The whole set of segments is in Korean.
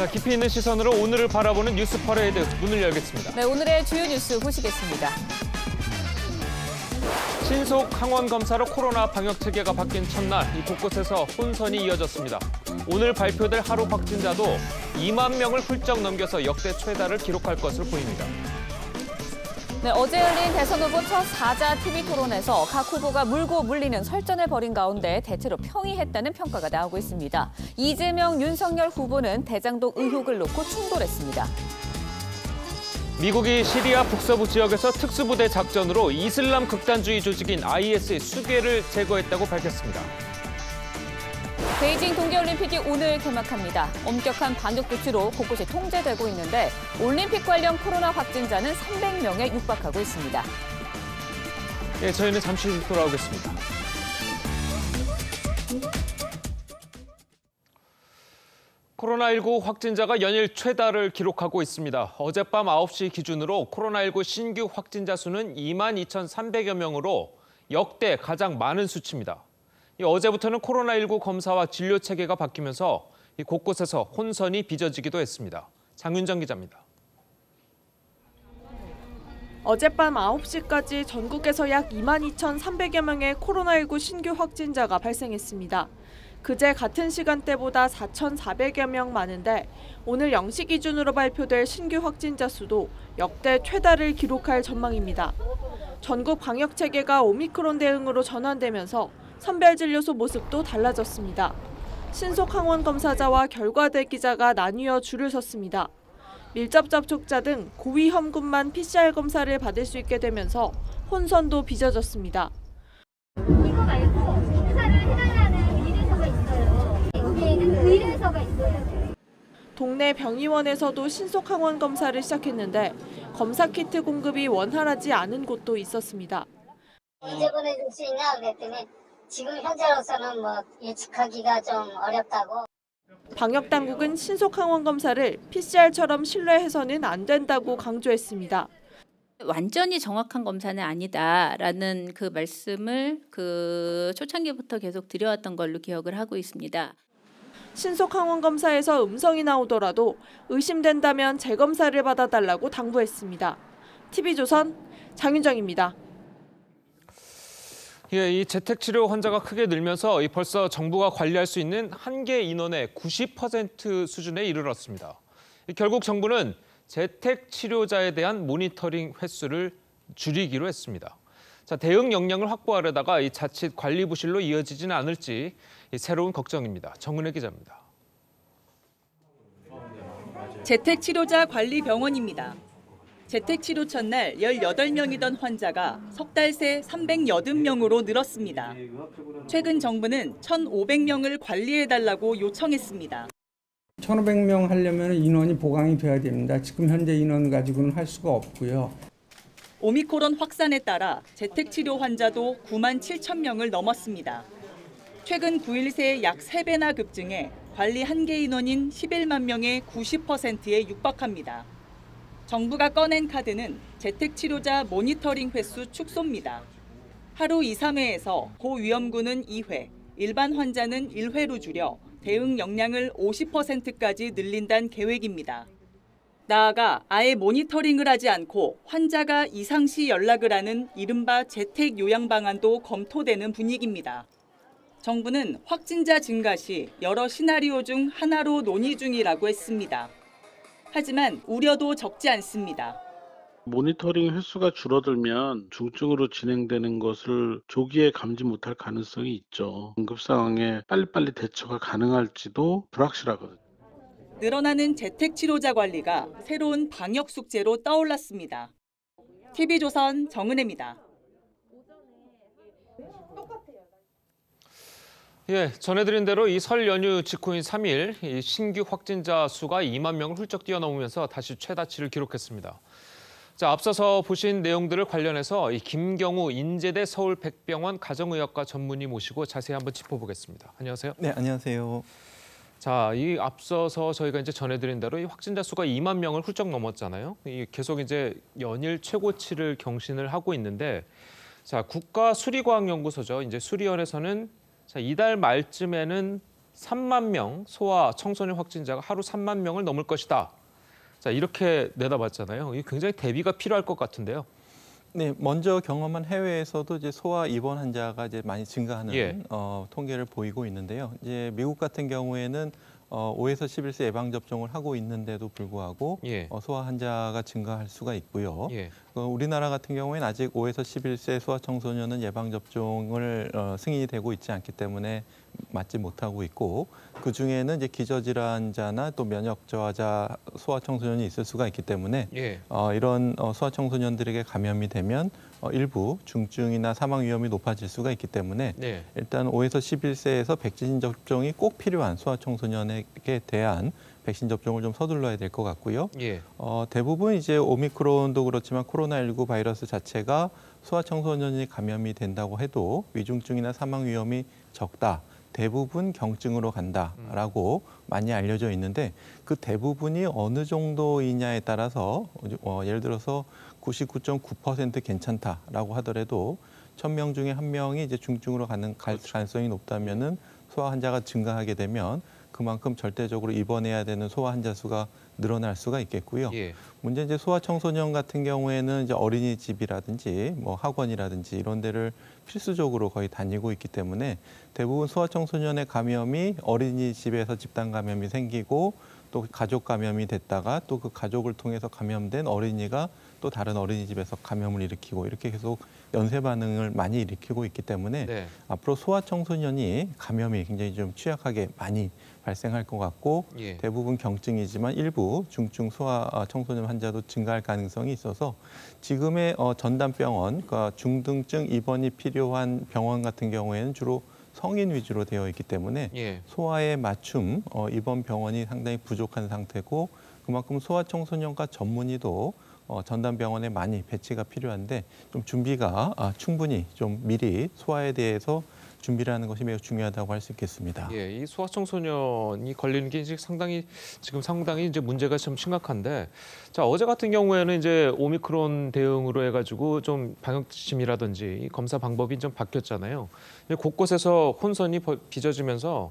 자, 깊이 있는 시선으로 오늘을 바라보는 뉴스 퍼레이드 문을 열겠습니다. 네, 오늘의 주요 뉴스 보시겠습니다. 신속 항원 검사로 코로나 방역 체계가 바뀐 첫날 이 곳곳에서 혼선이 이어졌습니다. 오늘 발표될 하루 확진자도 2만 명을 훌쩍 넘겨서 역대 최다를 기록할 것으로 보입니다. 네, 어제 열린 대선 후보 첫 사자 TV 토론에서 각 후보가 물고 물리는 설전을 벌인 가운데 대체로 평이했다는 평가가 나오고 있습니다. 이재명, 윤석열 후보는 대장동 의혹을 놓고 충돌했습니다. 미국이 시리아 북서부 지역에서 특수부대 작전으로 이슬람 극단주의 조직인 IS의 수개를 제거했다고 밝혔습니다. 베이징 동계올림픽이 오늘 개막합니다. 엄격한 방역 조치로 곳곳이 통제되고 있는데 올림픽 관련 코로나 확진자는 300명에 육박하고 있습니다. 예, 저희는 잠시 후 돌아오겠습니다. 코로나19 확진자가 연일 최다를 기록하고 있습니다. 어젯밤 9시 기준으로 코로나19 신규 확진자 수는 2만 2,300여 명으로 역대 가장 많은 수치입니다. 어제부터는 코로나19 검사와 진료 체계가 바뀌면서 곳곳에서 혼선이 빚어지기도 했습니다. 장윤정 기자입니다. 어젯밤 9시까지 전국에서 약 2만 2,300여 명의 코로나19 신규 확진자가 발생했습니다. 그제 같은 시간대보다 4,400여 명 많은데 오늘 0시 기준으로 발표될 신규 확진자 수도 역대 최다를 기록할 전망입니다. 전국 방역 체계가 오미크론 대응으로 전환되면서 선별진료소 모습도 달라졌습니다. 신속 항원 검사자와 결과 대기자가 나뉘어 줄을 섰습니다. 밀접 접촉자 등 고위 험군만 PCR 검사를 받을 수 있게 되면서 혼선도 빚어졌습니다. 이거 말고 행사를 해달라는 의뢰서가 있어요. 여기에는 의뢰서가 있어요. 동네 병의원에서도 신속 항원 검사를 시작했는데 검사 키트 공급이 원활하지 않은 곳도 있었습니다. 언제 보내줄 수 있냐 그랬더니 지금 현재로서는 뭐 예측하기가 좀 어렵다고. 방역 당국은 신속 항원 검사를 PCR처럼 신뢰해서는 안 된다고 강조했습니다. 완전히 정확한 검사는 아니다라는 그 말씀을 그 초창기부터 계속 드려왔던 걸로 기억을 하고 있습니다. 신속 항원 검사에서 음성이 나오더라도 의심된다면 재검사를 받아달라고 당부했습니다. TV조선 장윤정입니다. 예, 이 재택치료 환자가 크게 늘면서 벌써 정부가 관리할 수 있는 한계 인원의 90% 수준에 이르렀습니다. 결국 정부는 재택치료자에 대한 모니터링 횟수를 줄이기로 했습니다. 자, 대응 역량을 확보하려다가 이 자칫 관리 부실로 이어지지는 않을지 새로운 걱정입니다. 정은혜 기자입니다. 재택치료자 관리 병원입니다. 재택치료 첫날 18명이던 환자가 석 달 새 380명으로 늘었습니다. 최근 정부는 1,500명을 관리해달라고 요청했습니다. 1,500명 하려면 인원이 보강이 돼야 됩니다. 지금 현재 인원 가지고는 할 수가 없고요. 오미크론 확산에 따라 재택치료 환자도 9만 7천 명을 넘었습니다. 최근 9일 새 약 3배나 급증해 관리 한계 인원인 11만 명의 90%에 육박합니다. 정부가 꺼낸 카드는 재택치료자 모니터링 횟수 축소입니다. 하루 2, 3회에서 고위험군은 2회, 일반 환자는 1회로 줄여 대응 역량을 50%까지 늘린다는 계획입니다. 나아가 아예 모니터링을 하지 않고 환자가 이상시 연락을 하는 이른바 재택 요양 방안도 검토되는 분위기입니다. 정부는 확진자 증가 시 여러 시나리오 중 하나로 논의 중이라고 했습니다. 하지만 우려도 적지 않습니다. 모니터링 횟수가 줄어들면 중증으로 진행되는 것을 조기에 감지 못할 가능성이 있죠. 응급 상황에 빨리빨리 대처가 가능할지도 불확실하거든요. 늘어나는 재택 치료자 관리가 새로운 방역 숙제로 떠올랐습니다. TV조선 정은혜입니다. 예, 전해드린 대로 이 설 연휴 직후인 3일 이 신규 확진자 수가 2만 명을 훌쩍 뛰어넘으면서 다시 최다치를 기록했습니다. 자, 앞서서 보신 내용들을 관련해서 이 김경우 인제대 서울백병원 가정의학과 전문의 모시고 자세히 한번 짚어보겠습니다. 안녕하세요. 네, 안녕하세요. 자, 이 앞서서 저희가 이제 전해드린 대로 이 확진자 수가 2만 명을 훌쩍 넘었잖아요. 이 계속 이제 연일 최고치를 경신을 하고 있는데, 자 국가수리과학연구소죠. 이제 수리원에서는 자 이달 말쯤에는 3만 명 소아 청소년 확진자가 하루 3만 명을 넘을 것이다. 자 이렇게 내다봤잖아요. 이 굉장히 대비가 필요할 것 같은데요. 네, 먼저 경험한 해외에서도 이제 소아 입원 환자가 이제 많이 증가하는 예. 어, 통계를 보이고 있는데요. 이제 미국 같은 경우에는 어, 5에서 11세 예방 접종을 하고 있는데도 불구하고 예. 어, 소아 환자가 증가할 수가 있고요. 예. 어, 우리나라 같은 경우에는 아직 5에서 11세 소아 청소년은 예방 접종을 어, 승인이 되고 있지 않기 때문에 맞지 못하고 있고 그 중에는 이제 기저질환자나 또 면역 저하자 소아 청소년이 있을 수가 있기 때문에 예. 어, 이런 어, 소아 청소년들에게 감염이 되면 어, 일부 중증이나 사망 위험이 높아질 수가 있기 때문에 네. 일단 5에서 11세에서 백신 접종이 꼭 필요한 소아 청소년에게 대한 백신 접종을 좀 서둘러야 될 것 같고요. 예. 어, 대부분 이제 오미크론도 그렇지만 코로나19 바이러스 자체가 소아 청소년이 감염이 된다고 해도 위중증이나 사망 위험이 적다. 대부분 경증으로 간다라고 많이 알려져 있는데 그 대부분이 어느 정도이냐에 따라서 어, 예를 들어서 99.9% 괜찮다라고 하더라도 1000명 중에 한 명이 이제 중증으로 가는 갈- 가능성이 높다면은 소아 환자가 증가하게 되면 그만큼 절대적으로 입원해야 되는 소아 환자 수가 늘어날 수가 있겠고요. 예. 문제 이제 소아 청소년 같은 경우에는 이제 어린이집이라든지 뭐 학원이라든지 이런 데를 필수적으로 거의 다니고 있기 때문에 대부분 소아 청소년의 감염이 어린이집에서 집단 감염이 생기고 또 가족 감염이 됐다가 또 그 가족을 통해서 감염된 어린이가 또 다른 어린이집에서 감염을 일으키고 이렇게 계속 연쇄 반응을 많이 일으키고 있기 때문에 네. 앞으로 소아 청소년이 감염이 굉장히 좀 취약하게 많이 발생할 것 같고 예. 대부분 경증이지만 일부 중증 소아 아, 청소년 환자도 증가할 가능성이 있어서 지금의 어, 전담 병원, 그러니까 중등증 입원이 필요한 병원 같은 경우에는 주로 성인 위주로 되어 있기 때문에 예. 소아에 맞춤 어, 입원 병원이 상당히 부족한 상태고 그만큼 소아 청소년과 전문의도 어, 전담병원에 많이 배치가 필요한데 좀 준비가 아, 충분히 좀 미리 소아에 대해서 준비를 하는 것이 매우 중요하다고 할 수 있겠습니다. 예, 이 소아청소년이 걸리는 게 이제 상당히 지금 상당히 이제 문제가 좀 심각한데, 자 어제 같은 경우에는 이제 오미크론 대응으로 해가지고 좀 방역 지침이라든지 이 검사 방법이 좀 바뀌었잖아요. 곳곳에서 혼선이 벌- 빚어지면서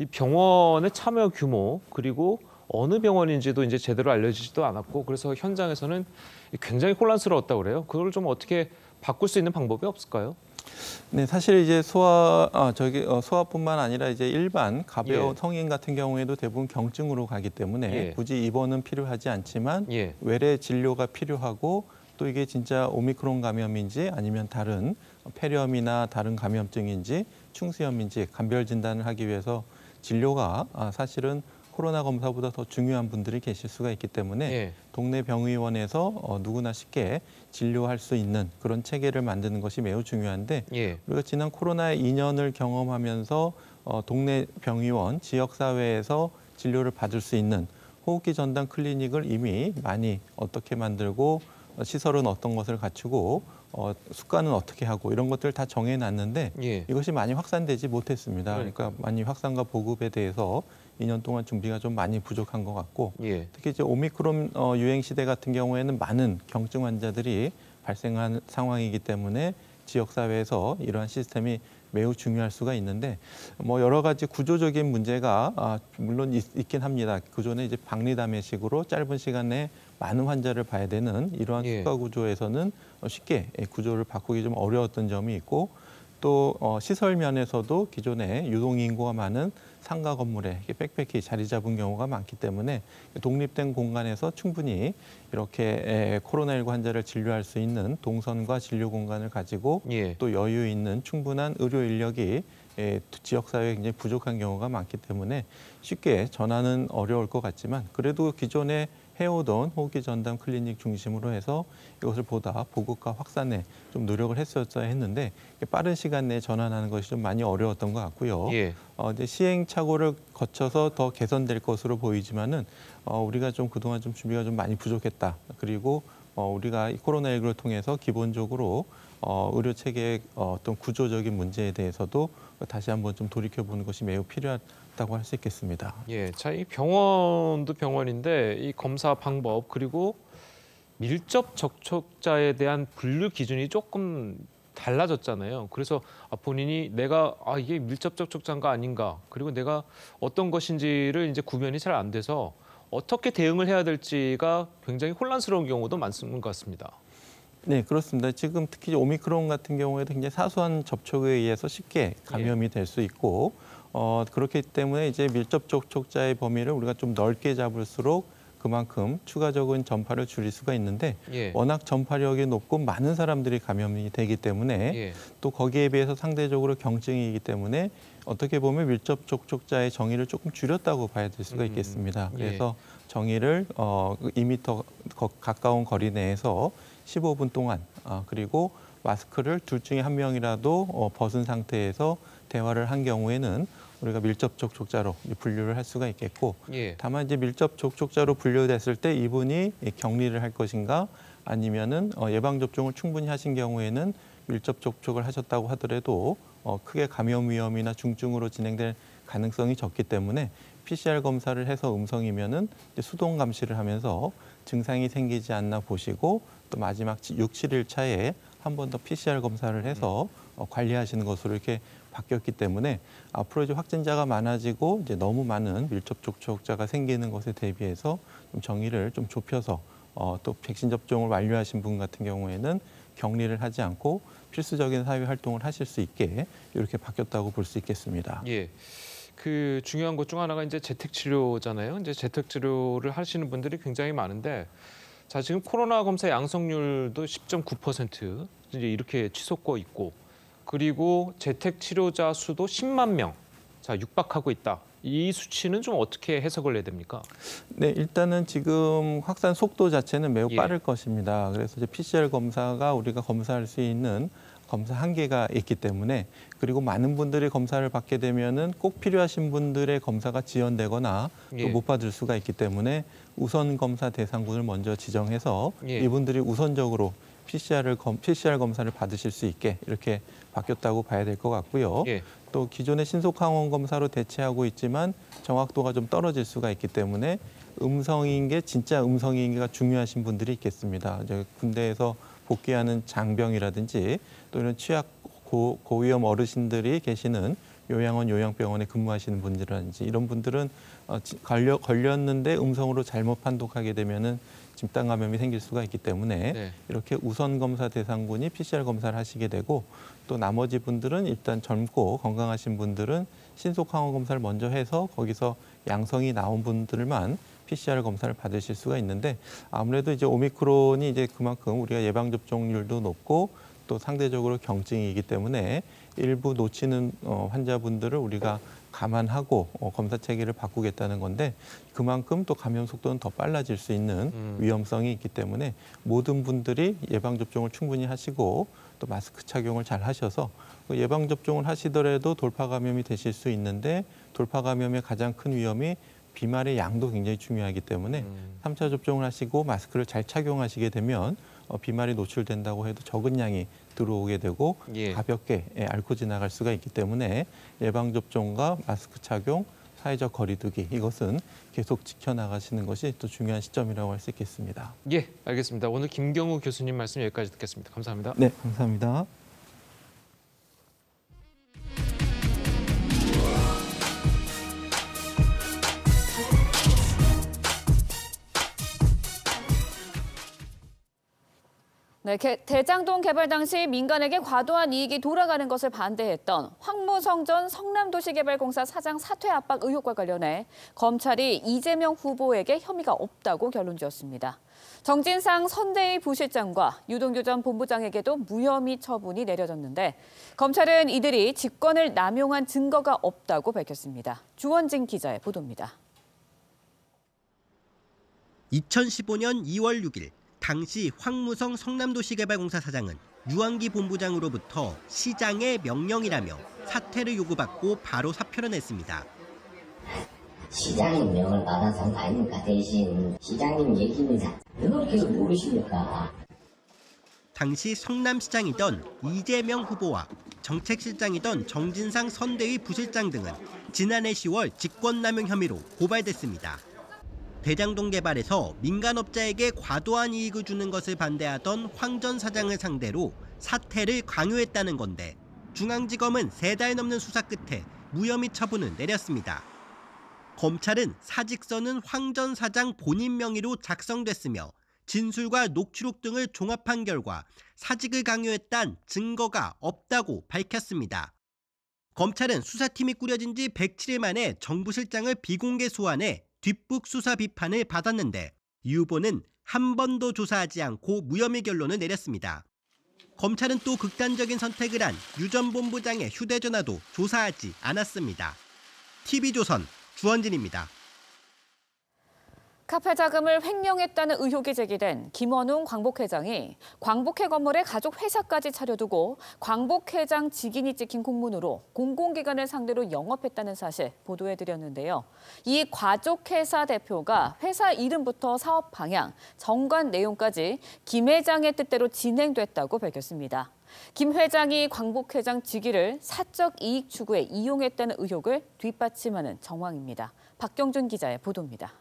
이 병원의 참여 규모 그리고 어느 병원인지도 이제 제대로 알려지지도 않았고 그래서 현장에서는 굉장히 혼란스러웠다고 그래요. 그걸 좀 어떻게 바꿀 수 있는 방법이 없을까요? 네, 사실 이제 소아 아, 저기 어, 소아뿐만 아니라 이제 일반 가벼운 예. 성인 같은 경우에도 대부분 경증으로 가기 때문에 예. 굳이 입원은 필요하지 않지만 예. 외래 진료가 필요하고 또 이게 진짜 오미크론 감염인지 아니면 다른 폐렴이나 다른 감염증인지 충수염인지 감별 진단을 하기 위해서 진료가 아, 사실은 코로나 검사보다 더 중요한 분들이 계실 수가 있기 때문에 예. 동네 병의원에서 어, 누구나 쉽게 진료할 수 있는 그런 체계를 만드는 것이 매우 중요한데 예. 우리가 지난 코로나 2년을 경험하면서 어, 동네 병의원, 지역사회에서 진료를 받을 수 있는 호흡기 전담 클리닉을 이미 많이 어떻게 만들고 어, 시설은 어떤 것을 갖추고 어, 숙가는 어떻게 하고 이런 것들 다 정해놨는데 예. 이것이 많이 확산되지 못했습니다. 그러니까 많이 확산과 보급에 대해서 2년 동안 준비가 좀 많이 부족한 것 같고 예. 특히 이제 오미크론 어, 유행 시대 같은 경우에는 많은 경증 환자들이 발생한 상황이기 때문에 지역 사회에서 이러한 시스템이 매우 중요할 수가 있는데 뭐 여러 가지 구조적인 문제가 아, 물론 있, 긴 합니다. 그전에 이제 박리담회식으로 짧은 시간 내에 많은 환자를 봐야 되는 이러한 예. 수가 구조에서는 어, 쉽게 구조를 바꾸기 좀 어려웠던 점이 있고 또 어, 시설 면에서도 기존에 유동 인구가 많은 상가 건물에 이렇게 빽빽히 자리 잡은 경우가 많기 때문에 독립된 공간에서 충분히 이렇게 에, 코로나19 환자를 진료할 수 있는 동선과 진료 공간을 가지고 예. 또 여유 있는 충분한 의료 인력이 에, 지역 사회에 굉장히 부족한 경우가 많기 때문에 쉽게 전환은 어려울 것 같지만 그래도 기존에 해오던 호흡기 전담 클리닉 중심으로 해서 이것을 보다 보급과 확산에 좀 노력을 했었어야 했는데 빠른 시간 내에 전환하는 것이 좀 많이 어려웠던 것 같고요. 예. 어, 이제 시행착오를 거쳐서 더 개선될 것으로 보이지만은 어, 우리가 좀 그동안 좀 준비가 좀 많이 부족했다. 그리고 어, 우리가 이 코로나19를 통해서 기본적으로 어, 의료 체계의 어, 어떤 구조적인 문제에 대해서도 다시 한번 좀 돌이켜 보는 것이 매우 필요 하다고 할 수 있겠습니다. 예, 자, 이 병원도 병원인데 이 검사 방법 그리고 밀접 접촉자에 대한 분류 기준이 조금 달라졌잖아요. 그래서 아, 본인이 내가 아 이게 밀접적 촉자가 아닌가 그리고 내가 어떤 것인지를 이제 구별이 잘 안 돼서 어떻게 대응을 해야 될지가 굉장히 혼란스러운 경우도 것 같습니다. 네, 그렇습니다. 지금 특히 오미크론 같은 경우에도 굉장히 사소한 접촉에 의해서 쉽게 감염이 될 수 있고 어, 그렇기 때문에 이제 밀접 접촉자의 범위를 우리가 좀 넓게 잡을수록 그만큼 추가적인 전파를 줄일 수가 있는데 예. 워낙 전파력이 높고 많은 사람들이 감염이 되기 때문에 예. 또 거기에 비해서 상대적으로 경증이기 때문에 어떻게 보면 밀접 접촉자의 정의를 조금 줄였다고 봐야 될 수가 음, 있겠습니다. 예. 그래서 정의를 어 2m 거- 가까운 거리 내에서 15분 동안 아, 그리고 마스크를 둘 중에 한 명이라도 어, 벗은 상태에서 대화를 한 경우에는 우리가 밀접 접촉자로 분류를 할 수가 있겠고 예. 다만 이제 밀접 접촉자로 분류됐을 때 이분이 이 격리를 할 것인가 아니면은 어, 예방 접종을 충분히 하신 경우에는 밀접 접촉을 하셨다고 하더라도 어, 크게 감염 위험이나 중증으로 진행될 가능성이 적기 때문에 PCR 검사를 해서 음성이면은 수동 감시를 하면서 증상이 생기지 않나 보시고 또 마지막 6, 7일 차에 한 번 더 PCR 검사를 해서 어, 관리하시는 것으로 이렇게 바뀌었기 때문에 앞으로 이제 확진자가 많아지고 이제 너무 많은 밀접 접촉자가 생기는 것에 대비해서 좀 정의를 좀 좁혀서 어, 또 백신 접종을 완료하신 분 같은 경우에는 격리를 하지 않고 필수적인 사회 활동을 하실 수 있게 이렇게 바뀌었다고 볼 수 있겠습니다. 예. 그 중요한 것 중 하나가 이제 재택 치료잖아요. 이제 재택 치료를 하시는 분들이 굉장히 많은데 자, 지금 코로나 검사 양성률도 10.9% 이제 이렇게 치솟고 있고 그리고 재택 치료자 수도 10만 명. 자, 육박하고 있다. 이 수치는 좀 어떻게 해석을 해야 됩니까? 네, 일단은 지금 확산 속도 자체는 매우 예. 빠를 것입니다. 그래서 이제 PCR 검사가 우리가 검사할 수 있는 검사 한계가 있기 때문에 그리고 많은 분들이 검사를 받게 되면은 꼭 필요하신 분들의 검사가 지연되거나 예. 또못 받을 수가 있기 때문에 우선 검사 대상군을 먼저 지정해서 예. 이분들이 우선적으로 PCR을 검, PCR 검사를 받으실 수 있게 이렇게 바뀌었다고 봐야 될 것 같고요. 예. 또 기존의 신속 항원 검사로 대체하고 있지만 정확도가 좀 떨어질 수가 있기 때문에 음성인 게 진짜 음성인가 중요하신 분들이 있겠습니다. 이제 군대에서 복귀하는 장병이라든지 또 이런 취약 고, 고위험 어르신들이 계시는 요양원 요양병원에 근무하시는 분들이라든지 이런 분들은 어, 지- 걸려, 걸렸는데 음성으로 잘못 판독하게 되면은 집단 감염이 생길 수가 있기 때문에 네. 이렇게 우선 검사 대상군이 PCR 검사를 하시게 되고 또 나머지 분들은 일단 젊고 건강하신 분들은 신속 항원 검사를 먼저 해서 거기서 양성이 나온 분들만 PCR 검사를 받으실 수가 있는데 아무래도 이제 오미크론이 이제 그만큼 우리가 예방 접종률도 높고 또 상대적으로 경증이기 때문에 일부 놓치는 어, 환자분들을 우리가 감안하고 어, 검사 체계를 바꾸겠다는 건데 그만큼 또 감염 속도는 더 빨라질 수 있는 음. 위험성이 있기 때문에 모든 분들이 예방 접종을 충분히 하시고 또 마스크 착용을 잘 하셔서 그 예방 접종을 하시더라도 돌파 감염이 되실 수 있는데 돌파 감염의 가장 큰 위험이 비말의 양도 굉장히 중요하기 때문에 음. 삼차 접종을 하시고 마스크를 잘 착용하시게 되면 어, 비말이 노출된다고 해도 적은 양이 들어오게 되고 예. 가볍게 예, 앓고 지나갈 수가 있기 때문에 예방 접종과 마스크 착용, 사회적 거리두기 이것은 계속 지켜나가시는 것이 또 중요한 시점이라고 할 수 있겠습니다. 예, 알겠습니다. 오늘 김경우 교수님 말씀 여기까지 듣겠습니다. 감사합니다. 네, 감사합니다. 네, 개- 대장동 개발 당시 민간에게 과도한 이익이 돌아가는 것을 반대했던 황무성 전 성남도시개발공사 사장 사퇴 압박 의혹과 관련해 검찰이 이재명 후보에게 혐의가 없다고 결론 지었습니다. 정진상 선대위 부실장과 유동규 전 본부장에게도 무혐의 처분이 내려졌는데 검찰은 이들이 직권을 남용한 증거가 없다고 밝혔습니다. 주원진 기자의 보도입니다. 2015년 2월 6일 당시 황무성 성남도시개발공사 사장은 유한기 본부장으로부터 시장의 명령이라며 사퇴를 요구받고 바로 사표를 냈습니다. 시장님 명을 받아서 거 아닙니까? 대신 시장님 얘기는 계속 모르십니까? 당시 성남시장이던 이재명 후보와 정책실장이던 정진상 선대위 부실장 등은 지난해 10월 직권남용 혐의로 고발됐습니다. 대장동 개발에서 민간업자에게 과도한 이익을 주는 것을 반대하던 황 전 사장을 상대로 사퇴를 강요했다는 건데 중앙지검은 세 달 넘는 수사 끝에 무혐의 처분을 내렸습니다. 검찰은 사직서는 황 전 사장 본인 명의로 작성됐으며 진술과 녹취록 등을 종합한 결과 사직을 강요했단 증거가 없다고 밝혔습니다. 검찰은 수사팀이 꾸려진 지 107일 만에 정부 실장을 비공개 소환해 뒷북 수사 비판을 받았는데 이 후보는 한 번도 조사하지 않고 무혐의 결론을 내렸습니다. 검찰은 또 극단적인 선택을 한 유 전 본부장의 휴대전화도 조사하지 않았습니다. TV조선 주원진입니다. 카페 자금을 횡령했다는 의혹이 제기된 김원웅 광복회장이 광복회 건물에 가족 회사까지 차려두고 광복회장 직인이 찍힌 공문으로 공공기관을 상대로 영업했다는 사실 보도해드렸는데요. 이 가족회사 대표가 회사 이름부터 사업 방향, 정관 내용까지 김 회장의 뜻대로 진행됐다고 밝혔습니다. 김 회장이 광복회장 직위를 사적 이익 추구에 이용했다는 의혹을 뒷받침하는 정황입니다. 박경준 기자의 보도입니다.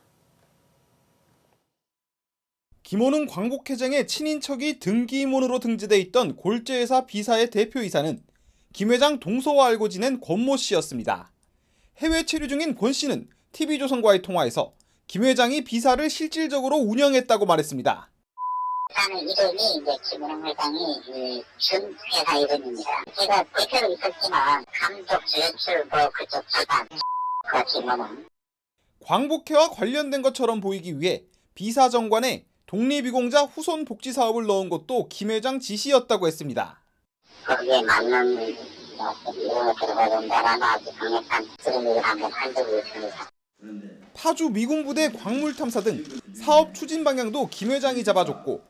김호능 광복회장의 친인척이 등기임원으로 등재돼 있던 골재회사 B사의 대표이사는 김 회장 동서와 알고 지낸 권모 씨였습니다. 해외 체류 중인 권 씨는 TV조선과의 통화에서 김 회장이 B사를 실질적으로 운영했다고 말했습니다. 회사는 이름이 이제 김은영 회장이 그준 회사 이름입니다. 제가 대표로 있었지만 감독 제출 뭐 그쪽 기관 그 김은영 광복회와 관련된 것처럼 보이기 위해 B사 정관에 독립유공자 후손 복지 사업을 넣은 것도 김 회장 지시였다고 했습니다. 거기에 맞는 뭐 이름을 들어가야 된다라는 아주 강력한 드림을 한번 한 적이 있습니다. 파주 미군부대 광물 탐사 등 사업 추진 방향도 김 회장이 잡아줬고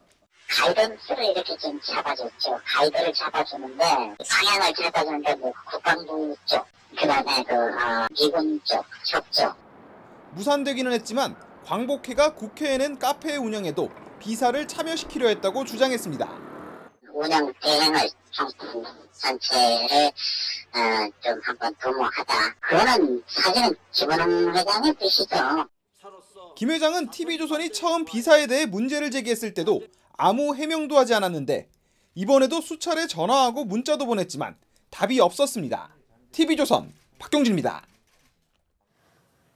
가이던스를 이렇게 좀 잡아줬죠. 가이드를 잡아주는데 방향을 잡아주는데 뭐 국방부 쪽, 그다음에 그 어, 미군 쪽, 적쪽 무산되기는 했지만 광복회가 국회에 낸 카페 운영에도 비사를 참여시키려 했다고 주장했습니다. 운영 대행을 전체를 어, 좀 한번 도모하다. 그거는 사실은 김원웅 회장의 뜻이죠. 김 회장은 TV조선이 처음 비사에 대해 문제를 제기했을 때도 아무 해명도 하지 않았는데 이번에도 수차례 전화하고 문자도 보냈지만 답이 없었습니다. TV조선 박경진입니다.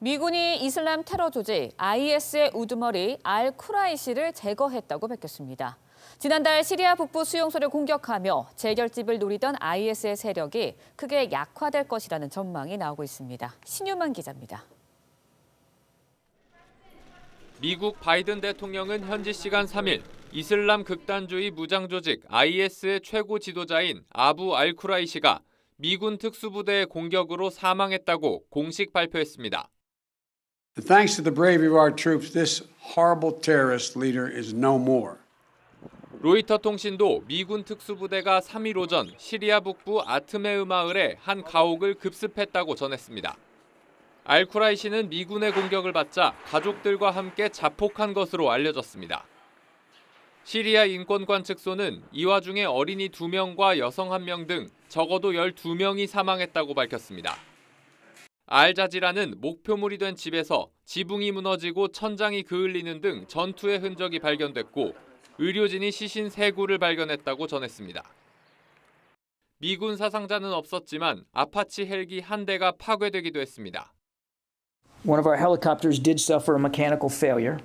미군이 이슬람 테러 조직 IS의 우두머리 알 쿠라이시를 제거했다고 밝혔습니다. 지난달 시리아 북부 수용소를 공격하며 재결집을 노리던 IS의 세력이 크게 약화될 것이라는 전망이 나오고 있습니다. 신유만 기자입니다. 미국 바이든 대통령은 현지 시간 3일 이슬람 극단주의 무장 조직 IS의 최고 지도자인 아부 알쿠라이시가 미군 특수부대의 공격으로 사망했다고 공식 발표했습니다. Thanks to the bravery of our troops, this horrible terrorist leader is no more. 로이터 통신도 미군 특수부대가 3일 오전 시리아 북부 아트메우 마을의 한 가옥을 급습했다고 전했습니다. 알쿠라이 씨는 미군의 공격을 받자 가족들과 함께 자폭한 것으로 알려졌습니다. 시리아 인권관 측소는 이 와중에 어린이 2명과 여성 1명 등 적어도 12명이 사망했다고 밝혔습니다. 알자지라는 목표물이 된 집에서 지붕이 무너지고 천장이 그을리는 등 전투의 흔적이 발견됐고 의료진이 시신 세 구를 발견했다고 전했습니다. 미군 사상자는 없었지만 아파치 헬기 한 대가 파괴되기도 했습니다. One of our helicopters did suffer a mechanical failure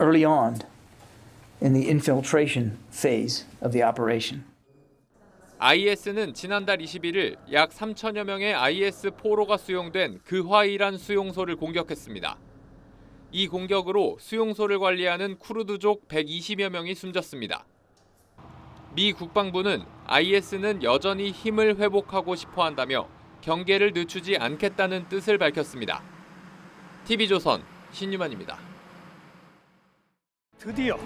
early on in the infiltration phase of the operation. IS는 지난달 21일 약 3천여 명의 IS 포로가 수용된 그화이란 수용소를 공격했습니다. 이 공격으로 수용소를 관리하는 쿠르드족 120여 명이 숨졌습니다. 미 국방부는 IS는 여전히 힘을 회복하고 싶어 한다며 경계를 늦추지 않겠다는 뜻을 밝혔습니다. TV조선 신유만입니다. 드디어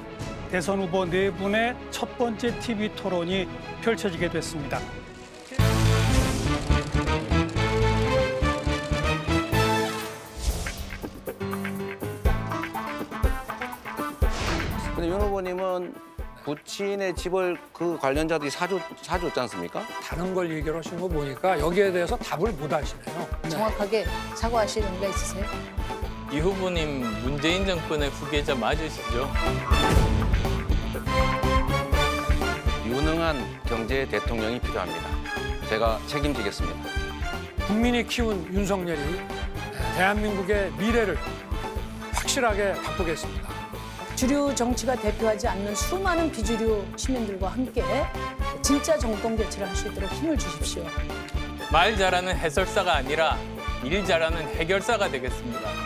대선 후보 네 분의 첫 번째 TV 토론이 펼쳐지게 됐습니다. 근데 윤 후보님은 부친의 집을 그 관련자들이 사줬, 사줬지 않습니까? 다른 걸 얘기를 하시는 거 보니까 여기에 대해서 답을 못 하시네요. 정확하게 사과하실 의미가 있으세요? 이 후보님 문재인 정권의 후계자 맞으시죠? 건강한 경제 대통령이 필요합니다. 제가 책임지겠습니다. 국민이 키운 윤석열이 대한민국의 미래를 확실하게 바꾸겠습니다. 주류 정치가 대표하지 않는 수많은 비주류 시민들과 함께 진짜 정권 교체를 할 수 있도록 힘을 주십시오. 말 잘하는 해설사가 아니라 일 잘하는 해결사가 되겠습니다.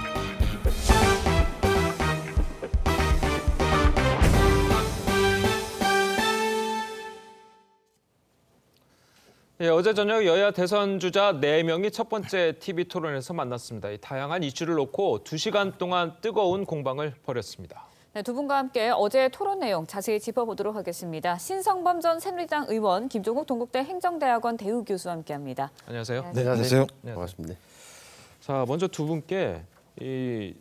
예, 어제 저녁 여야 대선 주자 4명이 첫 번째 TV 토론에서 만났습니다. 이 다양한 이슈를 놓고 2시간 동안 뜨거운 공방을 벌였습니다. 네, 두 분과 함께 어제 토론 내용 자세히 짚어보도록 하겠습니다. 신성범 전 새누리당 의원, 김종국 동국대 행정대학원 대우 교수와 함께합니다. 안녕하세요. 네, 안녕하세요. 네. 반갑습니다. 자, 먼저 두 분께 이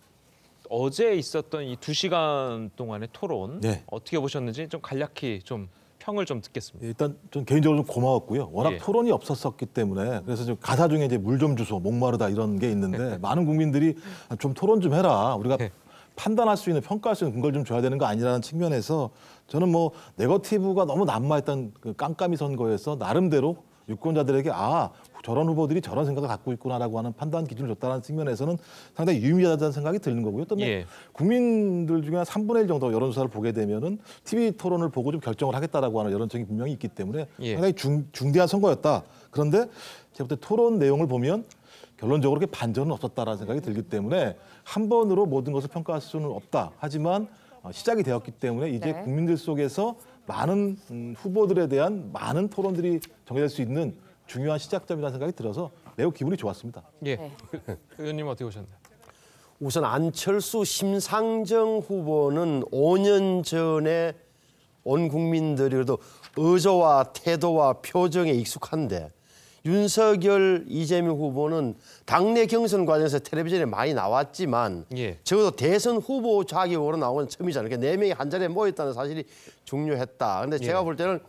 어제 있었던 이 2시간 동안의 토론 네. 어떻게 보셨는지 좀 간략히 좀 평을 좀 듣겠습니다. 일단 좀 개인적으로 좀 고마웠고요. 워낙 예. 토론이 없었었기 때문에 그래서 좀 가사 중에 이제 물 좀 주소, 목마르다 이런 게 있는데 많은 국민들이 좀 토론 좀 해라. 우리가 판단할 수 있는 평가할 수 있는 근거를 좀 줘야 되는 거 아니라는 측면에서 저는 뭐 네거티브가 너무 남아있던 그 깜깜이 선거에서 나름대로 유권자들에게 아 저런 후보들이 저런 생각을 갖고 있구나라고 하는 판단 기준을 줬다는 측면에서는 상당히 유의미하다는 생각이 드는 거고요. 또뭐 예. 국민들 중에 한 3분의 1 정도 여론조사를 보게 되면은 TV 토론을 보고 좀 결정을 하겠다라고 하는 여론청이 분명히 있기 때문에 예. 상당히 중, 중대한 선거였다. 그런데 제가 볼 때 토론 내용을 보면 결론적으로 그렇게 반전은 없었다라는 생각이 들기 때문에 한 번으로 모든 것을 평가할 수는 없다. 하지만 어, 시작이 되었기 때문에 이제 네. 국민들 속에서 많은 음, 후보들에 대한 많은 토론들이 정해질 수 있는 중요한 시작점이라는 생각이 들어서 매우 기분이 좋았습니다. 예. 그, 의원님 어떻게 보셨나요? 우선 안철수 심상정 후보는 5년 전에 온 국민들이 그래도 의조와 태도와 표정에 익숙한데 윤석열 이재명 후보는 당내 경선 과정에서 텔레비전에 많이 나왔지만 예. 적어도 대선 후보 자격으로 나온 건 처음이잖아요. 그러니까 네 명이 한 자리에 모였다는 사실이 중요했다. 근데 제가 예. 볼 때는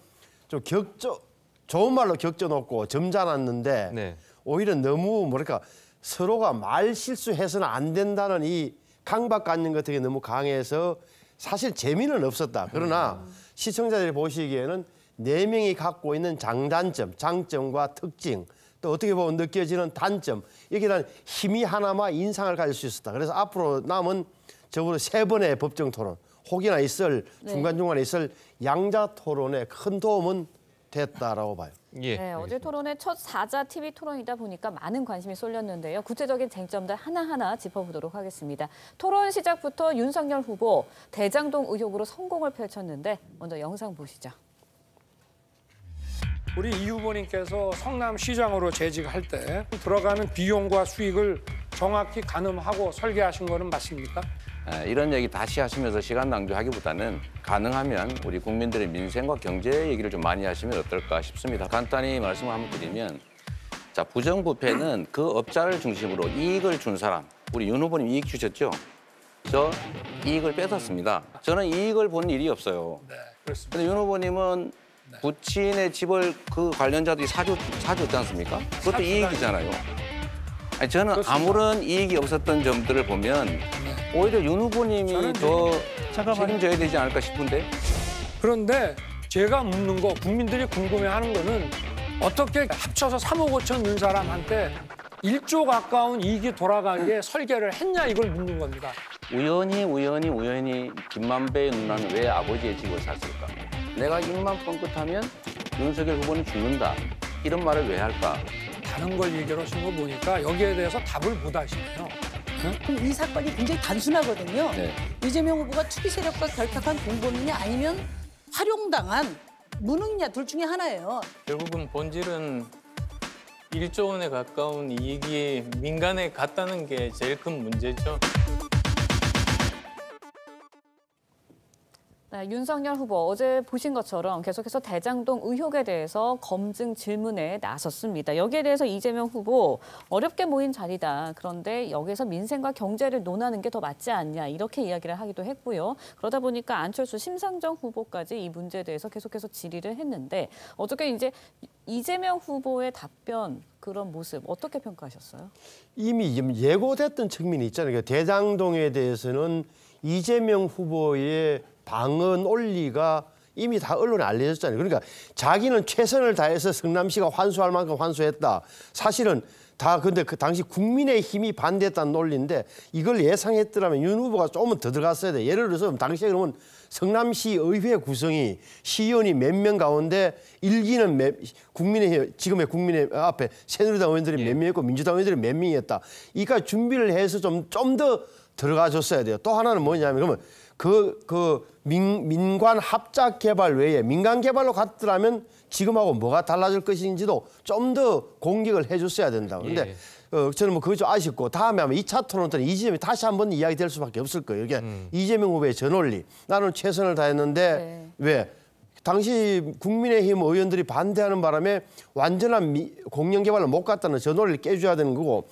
좀 격조 좋은 말로 격조 높고 점잖았는데 네. 오히려 너무 뭐랄까 서로가 말 실수해서는 안 된다는 이 강박관념 같은 게 너무 강해서 사실 재미는 없었다. 그러나 시청자들이 보시기에는 네 명이 갖고 있는 장단점, 장점과 특징, 또 어떻게 보면 느껴지는 단점, 여기에 대한 힘이 하나만 인상을 가질 수 있었다. 그래서 앞으로 남은 적어도 세 번의 법정 토론, 혹이나 있을 네. 중간 중간에 있을 양자 토론에 큰 도움은 됐다라고 봐요. 예. 네, 어제 토론의 첫 사자 TV 토론이다 보니까 많은 관심이 쏠렸는데요. 구체적인 쟁점들 하나하나 짚어보도록 하겠습니다. 토론 시작부터 윤석열 후보 대장동 의혹으로 성공을 펼쳤는데 먼저 영상 보시죠. 우리 이 후보님께서 성남시장으로 재직할 때 들어가는 비용과 수익을 정확히 가늠하고 설계하신 거는 맞습니까? 아, 이런 얘기 다시 하시면서 시간 낭비하기보다는 가능하면 우리 국민들의 민생과 경제 얘기를 좀 많이 하시면 어떨까 싶습니다. 간단히 말씀을 한번 드리면 자 부정부패는 그 업자를 중심으로 이익을 준 사람 우리 윤 후보님 이익 주셨죠? 저 이익을 뺏었습니다. 저는 이익을 본 일이 없어요. 네, 그렇습니다. 근데 윤 후보님은 부친의 집을 그 관련자들이 사줬, 사줬지 않습니까? 그것도 이익이잖아요. 아니, 저는 아무런 이익이 없었던 점들을 보면 오히려 윤 후보님이 더. 책임져야 되지 않을까 싶은데 그런데 제가 묻는 거 국민들이 궁금해하는 거는 어떻게 합쳐서 3억 5천 는 사람한테 1조 가까운 이익이 돌아가게 설계를 했냐 이걸 묻는 겁니다. 우연히 우연히 우연히 김만배 누나는 왜 아버지의 집을 샀을까? 내가 입만 뻥끗하면 윤석열 후보는 죽는다. 이런 말을 왜 할까? 다른 걸 얘기를 하신 거 보니까 여기에 대해서 답을 못 하시네요. 이 사건이 굉장히 단순하거든요. 네. 이재명 후보가 투기 세력과 결탁한 공범이냐 아니면 활용당한 무능이냐 둘 중에 하나예요. 결국은 본질은 1조 원에 가까운 이익이 민간에 갔다는 게 제일 큰 문제죠. 네, 윤석열 후보 어제 보신 것처럼 계속해서 대장동 의혹에 대해서 검증 질문에 나섰습니다. 여기에 대해서 이재명 후보 어렵게 모인 자리다. 그런데 여기서 민생과 경제를 논하는 게 더 맞지 않냐 이렇게 이야기를 하기도 했고요. 그러다 보니까 안철수 심상정 후보까지 이 문제에 대해서 계속해서 질의를 했는데 어저께 이제 이재명 후보의 답변 그런 모습 어떻게 평가하셨어요? 이미 좀 예고됐던 측면이 있잖아요. 대장동에 대해서는 이재명 후보의 방언 올리가 이미 다 언론에 알려졌잖아요. 그러니까 자기는 최선을 다해서 성남시가 환수할 만큼 환수했다. 사실은 다 근데 그 당시 국민의 힘이 반대했다는 논리인데 이걸 예상했더라면 윤 후보가 조금은 더 들어갔어야 돼. 예를 들어서 당시에 그러면 성남시 의회 구성이 시의원이 몇 명 가운데 일기는 몇, 국민의 지금의 국민의 앞에 새누리당 의원들이 몇 명이었고 민주당 의원들이 몇 명이었다. 이까 준비를 해서 좀 좀 더 들어가 줬어야 돼요. 또 하나는 뭐냐면 그러면 그, 그 민, 민관 합작 개발 외에 민간 개발로 갔더라면 지금하고 뭐가 달라질 것인지도 좀 더 공격을 해줬어야 된다. 근데 어, 저는 뭐 그거 좀 아쉽고 다음에 아마 2차 토론 때는 이 점이 다시 한번 이야기될 수밖에 없을 거예요. 이게 이재명 후보의 전원리. 나는 최선을 다했는데 왜? 당시 국민의힘 의원들이 반대하는 바람에 완전한 미, 공영 개발을 못 갔다는 저 논리를 깨줘야 되는 거고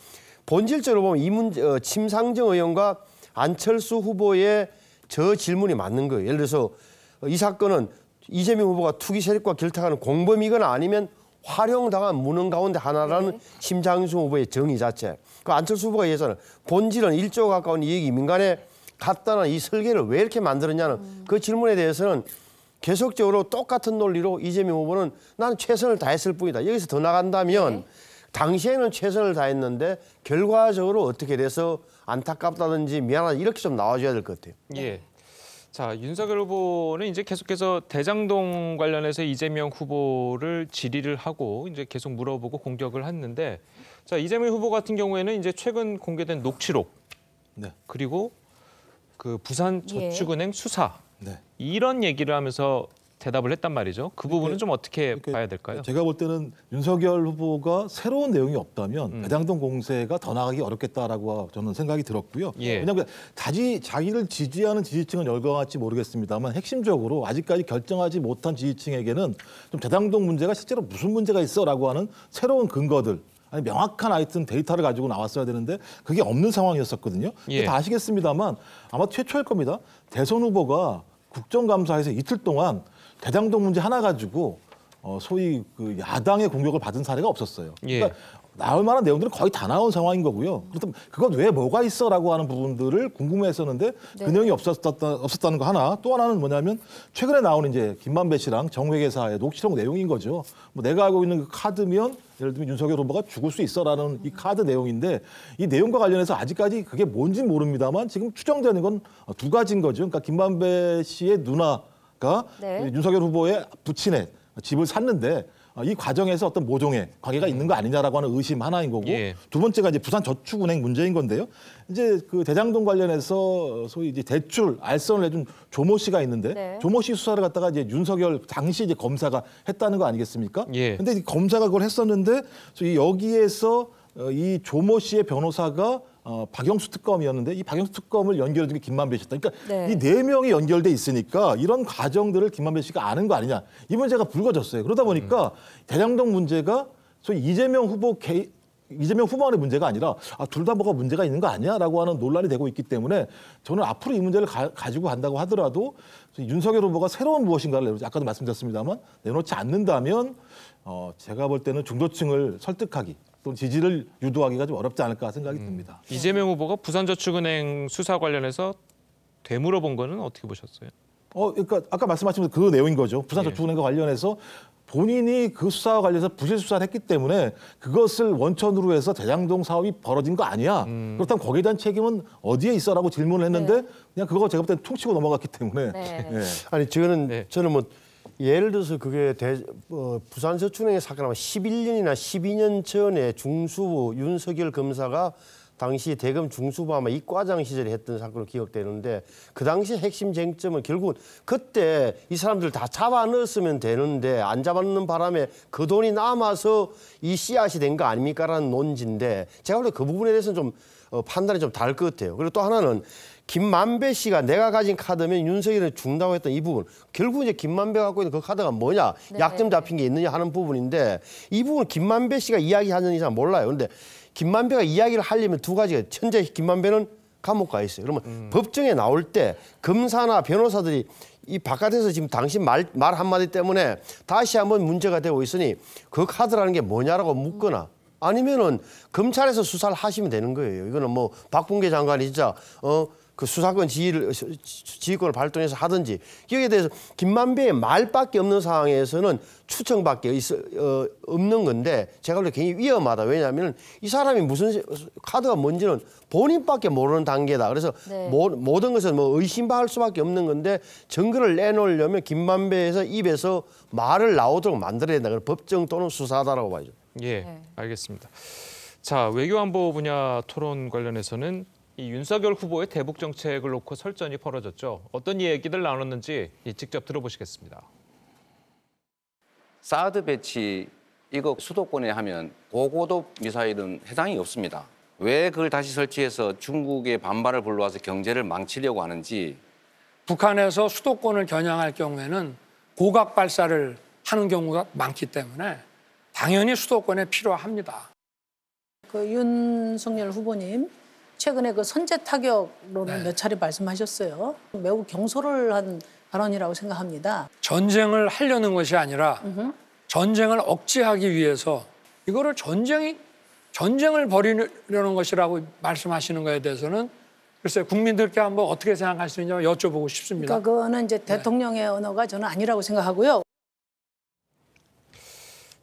본질적으로 보면 이 문제 어, 심상정 의원과 안철수 후보의 저 질문이 맞는 거예요. 예를 들어서 어, 이 사건은 이재명 후보가 투기 세력과 결탁하는 공범이거나 아니면 활용당한 무능 가운데 하나라는 심상정 후보의 정의 자체. 그 안철수 후보가 얘기했잖아요. 본질은 1조 가까운 이익이 민간에 갔다는 이 설계를 왜 이렇게 만들었냐는 그 질문에 대해서는 계속적으로 똑같은 논리로 이재명 후보는 나는 최선을 다했을 뿐이다. 여기서 더 나간다면 당시에는 최선을 다했는데 결과적으로 어떻게 돼서 안타깝다든지 미안하다 이렇게 좀 나와줘야 될 것 같아요. 예. 자 윤석열 후보는 이제 계속해서 대장동 관련해서 이재명 후보를 질의를 하고 이제 계속 물어보고 공격을 했는데 자 이재명 후보 같은 경우에는 이제 최근 공개된 녹취록 네. 그리고 그 부산 예. 저축은행 수사 네. 이런 얘기를 하면서 대답을 했단 말이죠. 그 부분은 좀 어떻게 봐야 될까요? 제가 볼 때는 윤석열 후보가 새로운 내용이 없다면 음. 대장동 공세가 더 나가기 어렵겠다라고 저는 생각이 들었고요. 예. 왜냐하면 자기 자기를 지지하는 지지층은 열광할지 모르겠습니다만 핵심적으로 아직까지 결정하지 못한 지지층에게는 좀 대장동 문제가 실제로 무슨 문제가 있어라고 하는 새로운 근거들. 아니 명확한 하여튼 데이터를 가지고 나왔어야 되는데 그게 없는 상황이었었거든요. 예. 다 아시겠습니다만 아마 최초일 겁니다. 대선 후보가 국정감사에서 이틀 동안 대장동 문제 하나 가지고 어, 소위 그 야당의 공격을 받은 사례가 없었어요. 예. 그러니까 나올 만한 내용들은 거의 다 나온 상황인 거고요. 그렇다면 그건 왜 뭐가 있어라고 하는 부분들을 궁금해했었는데 네. 그 내용이 없었다, 없었다는 거 하나. 또 하나는 뭐냐면 최근에 나온 이제 김만배 씨랑 정회계사의 녹취록 내용인 거죠. 뭐 내가 알고 있는 그 카드면 예를 들면 윤석열 후보가 죽을 수 있어라는 이 카드 내용인데 이 내용과 관련해서 아직까지 그게 뭔지 모릅니다만 지금 추정되는 건 두 가지인 거죠. 그러니까 김만배 씨의 누나 가 네. 윤석열 후보의 부친의 집을 샀는데 어, 이 과정에서 어떤 모종의 관계가 있는 거 아니냐라고 하는 의심 하나인 거고 예. 두 번째가 이제 부산 저축은행 문제인 건데요. 이제 그 대장동 관련해서 소위 이제 대출 알선을 해준 조모 씨가 있는데 네. 조모 씨 수사를 갖다가 이제 윤석열 당시 이제 검사가 했다는 거 아니겠습니까? 예. 근데 이 검사가 그걸 했었는데 이 여기에서 어, 이 조모 씨의 변호사가 어, 박영수 특검이었는데 이 박영수 특검을 연결해 준 게 김만배 씨다. 그러니까 네. 이네 명이 연결돼 있으니까 이런 과정들을 김만배 씨가 아는 거 아니냐. 이 문제가 불거졌어요. 그러다 보니까 대장동 문제가 소위 이재명 후보 개, 이재명 후보만의 문제가 아니라 아, 둘 다 뭐가 문제가 있는 거 아니야라고 하는 논란이 되고 있기 때문에 저는 앞으로 이 문제를 가, 지고 간다고 하더라도 윤석열 후보가 새로운 무엇인가를 내놓지 아까도 말씀드렸습니다만 내놓지 않는다면 어, 제가 볼 때는 중도층을 설득하기 또는 지지를 유도하기가 좀 어렵지 않을까 생각이 듭니다. 이재명 후보가 부산저축은행 수사 관련해서 되물어본 거는 어떻게 보셨어요? 어, 그러니까 아까 말씀하신 그 내용인 거죠. 부산저축은행과 관련해서 본인이 그 수사와 관련해서 부실 수사를 했기 때문에 그것을 원천으로 해서 대장동 사업이 벌어진 거 아니야. 그렇다면 거기에 대한 책임은 어디에 있어라고 질문을 했는데 그냥 그거 제가 볼 때는 퉁치고 넘어갔기 때문에. 네. 예. 아니 저는 저는 뭐 예를 들어서 그게 대, 어, 부산 저축은행의 사건 아마 11년이나 12년 전에 중수부 윤석열 검사가 당시 대검 중수부 아마 이과장 시절에 했던 사건으로 기억되는데 그 당시 핵심 쟁점은 결국은 그때 이 사람들 다 잡아 넣었으면 되는데 안 잡아 넣는 바람에 그 돈이 남아서 이 씨앗이 된 거 아닙니까라는 논지인데 제가 볼때그 부분에 대해서는 좀 어, 판단이 좀 다를 것 같아요. 그리고 또 하나는 김만배 씨가 내가 가진 카드면 윤석열은 준다고 했던 이 부분 결국 이제 김만배가 갖고 있는 그 카드가 뭐냐 네. 약점 잡힌 게 있느냐 하는 부분인데 이 부분 김만배 씨가 이야기하는 이상 몰라요. 근데 김만배가 이야기를 하려면 두 가지가 현재 김만배는 감옥 가 있어요. 그러면 법정에 나올 때 검사나 변호사들이 이 바깥에서 지금 당신 말, 말 한마디 때문에 다시 한번 문제가 되고 있으니 그 카드라는 게 뭐냐라고 묻거나 아니면은 검찰에서 수사를 하시면 되는 거예요. 이거는 뭐 박bun계 장관이 진짜 어 그 수사권 지휘를 지휘권을 발동해서 하든지 여기에 대해서 김만배의 말밖에 없는 상황에서는 추정밖에 있어, 어, 없는 건데 제가 볼 때 굉장히 위험하다. 왜냐하면 이 사람이 무슨 카드가 뭔지는 본인밖에 모르는 단계다. 그래서 네. 모, 모든 것을 뭐 의심할 수밖에 없는 건데 증거를 내놓으려면 김만배에서 입에서 말을 나오도록 만들어야 된다. 그래서 법정 또는 수사다라고 봐야죠. 예, 알겠습니다. 자, 외교안보 분야 토론 관련해서는 이 윤석열 후보의 대북 정책을 놓고 설전이 벌어졌죠. 어떤 얘기들 나눴는지 직접 들어보시겠습니다. 사드 배치 이거 수도권에 하면 고고도 미사일은 해당이 없습니다. 왜 그걸 다시 설치해서 중국의 반발을 불러와서 경제를 망치려고 하는지 북한에서 수도권을 겨냥할 경우에는 고각 발사를 하는 경우가 많기 때문에 당연히 수도권에 필요합니다. 그 윤석열 후보님 최근에 그 선제 타격로는 몇 차례 말씀하셨어요. 매우 경솔을 한 발언이라고 생각합니다. 전쟁을 하려는 것이 아니라 전쟁을 억제하기 위해서 이거를 전쟁이 전쟁을 벌이려는 것이라고 말씀하시는 거에 대해서는 글쎄 국민들께 한번 어떻게 생각할 수 있냐 여쭤보고 싶습니다. 그러니까 그거는 이제 대통령의 언어가 저는 아니라고 생각하고요.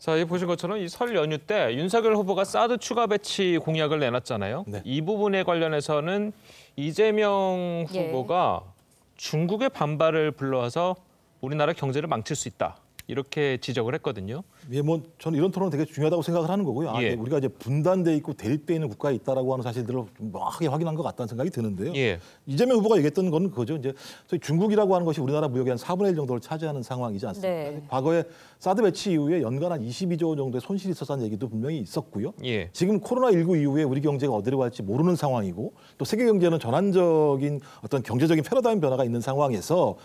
자, 이 보신 것처럼 이 설 연휴 때 윤석열 후보가 사드 추가 배치 공약을 내놨잖아요. 이 부분에 관련해서는 이재명 예. 후보가 중국의 반발을 불러와서 우리나라 경제를 망칠 수 있다. 이렇게 지적을 했거든요. 예, 뭐 저는 이런 토론은 되게 중요하다고 생각을 하는 거고요. 아, 예. 우리가 이제 분단돼 있고 대립돼 있는 국가에 있다라고 하는 사실들을 좀 명확하게 확인한 것 같다는 생각이 드는데요. 예. 이재명 후보가 얘기했던 건 그거죠. 이제 소위 중국이라고 하는 것이 우리나라 무역의 한 4분의 1 정도를 차지하는 상황이지 않습니까? 네. 과거에 사드 배치 이후에 연간 한 22조 정도의 손실이 있었다는 얘기도 분명히 있었고요. 예. 지금 코로나19 이후에 우리 경제가 어디로 갈지 모르는 상황이고 또 세계 경제는 전환적인 어떤 경제적인 패러다임 변화가 있는 상황에서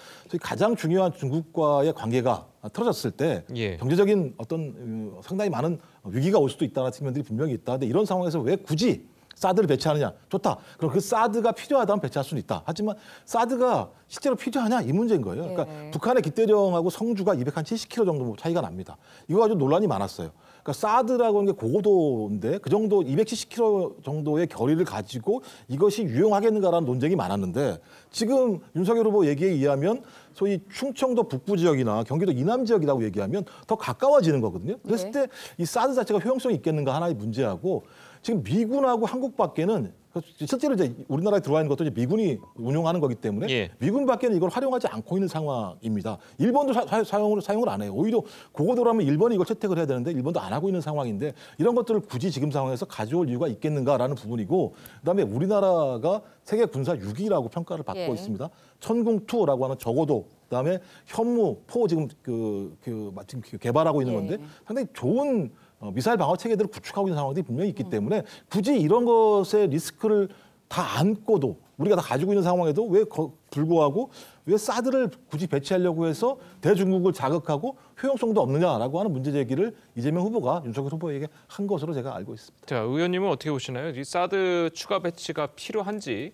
가장 중요한 중국과의 관계가 틀어졌을 때 예. 경제적인 어떤 어, 상당히 많은 위기가 올 수도 있다는 측면들이 분명히 있다. 근데 이런 상황에서 왜 굳이 사드를 배치하느냐? 좋다. 그럼 그 사드가 필요하다면 배치할 수는 있다. 하지만 사드가 실제로 필요하냐 이 문제인 거예요. 그러니까 예. 북한의 기대령하고 성주가 270km 정도 차이가 납니다. 이거 가지고 논란이 많았어요. 그러니까 사드라고 하는 게 고고도인데 그 정도 270km 정도의 거리를 가지고 이것이 유용하겠는가라는 논쟁이 많았는데 지금 윤석열 후보 얘기에 의하면 소위 충청도 북부 지역이나 경기도 이남 지역이라고 얘기하면 더 가까워지는 거거든요. 그랬을 때이 사드 자체가 효용성이 있겠는가 하나의 문제하고 지금 미군하고 한국밖에는 실제로 이제 우리나라에 들어와 있는 것도 이제 미군이 운용하는 거기 때문에 예. 미군밖에는 이걸 활용하지 않고 있는 상황입니다. 일본도 사, 사용을 사용을 안 해요. 오히려 고고도라면 일본이 이걸 채택을 해야 되는데 일본도 안 하고 있는 상황인데 이런 것들을 굳이 지금 상황에서 가져올 이유가 있겠는가라는 부분이고 그다음에 우리나라가 세계 군사 6위라고 평가를 받고 예. 있습니다. 천궁2라고 하는 적어도 그다음에 현무 포 지금 그, 그 마침 그 개발하고 있는 예. 건데 상당히 좋은 어, 미사일 방어 체계들을 구축하고 있는 상황들이 분명히 있기 때문에 굳이 이런 것의 리스크를 다 안고도 우리가 다 가지고 있는 상황에도 왜 거- 불구하고 왜 사드를 굳이 배치하려고 해서 대중국을 자극하고 효용성도 없느냐라고 하는 문제 제기를 이재명 후보가 윤석열 후보에게 한 것으로 제가 알고 있습니다. 자, 의원님은 어떻게 보시나요? 이 사드 추가 배치가 필요한지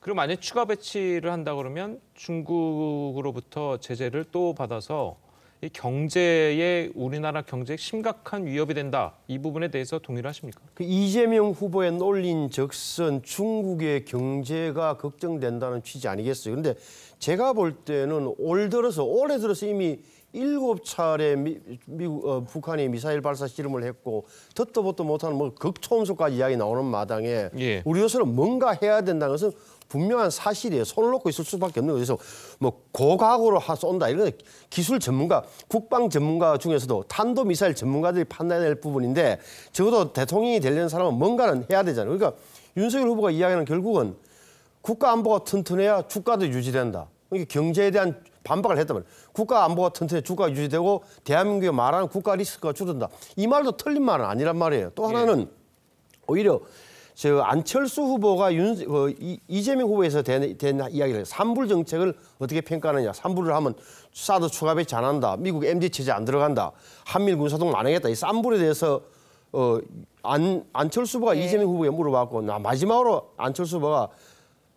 그리고 만약 추가 배치를 한다 그러면 중국으로부터 제재를 또 받아서 이 경제에 우리나라 경제에 심각한 위협이 된다. 이 부분에 대해서 동의를 하십니까? 그 이재명 후보의 놀린 적선 중국의 경제가 걱정된다는 취지 아니겠어요. 근데 제가 볼 때는 올 들어서 올해 들어서 이미 일곱 차례 미, 미국 어, 북한이 미사일 발사 실험을 했고 듣도 보도 못하는 뭐 극초음속까지 이야기 나오는 마당에 예. 우리 로서는 뭔가 해야 된다는 것은 분명한 사실이에요. 손을 놓고 있을 수밖에 없는 거예요. 그래서 뭐 고각으로 하- 쏜다 이런 기술 전문가, 국방 전문가 중에서도 탄도 미사일 전문가들이 판단해야 될 부분인데 적어도 대통령이 되려는 사람은 뭔가는 해야 되잖아요. 그러니까 윤석열 후보가 이야기하는 결국은 국가 안보가 튼튼해야 주가도 유지된다. 그러니까 경제에 대한 반박을 했단 말이에요. 국가 안보가 튼튼해 주가가 유지되고 대한민국이 말하는 국가 리스크가 줄어든다. 이 말도 틀린 말은 아니란 말이에요. 또 하나는 오히려 저 안철수 후보가 윤, 어, 이, 이재명 후보에서 된, 된 이야기를. 삼불 정책을 어떻게 평가하느냐. 삼불을 하면 사드 추가 배치 안 한다. 미국 MD 체제 안 들어간다. 한밀 군사동 안 하겠다. 이 삼불에 대해서 어, 안, 안철수 후보가 이재명 후보에 물어봤고 나 마지막으로 안철수 후보가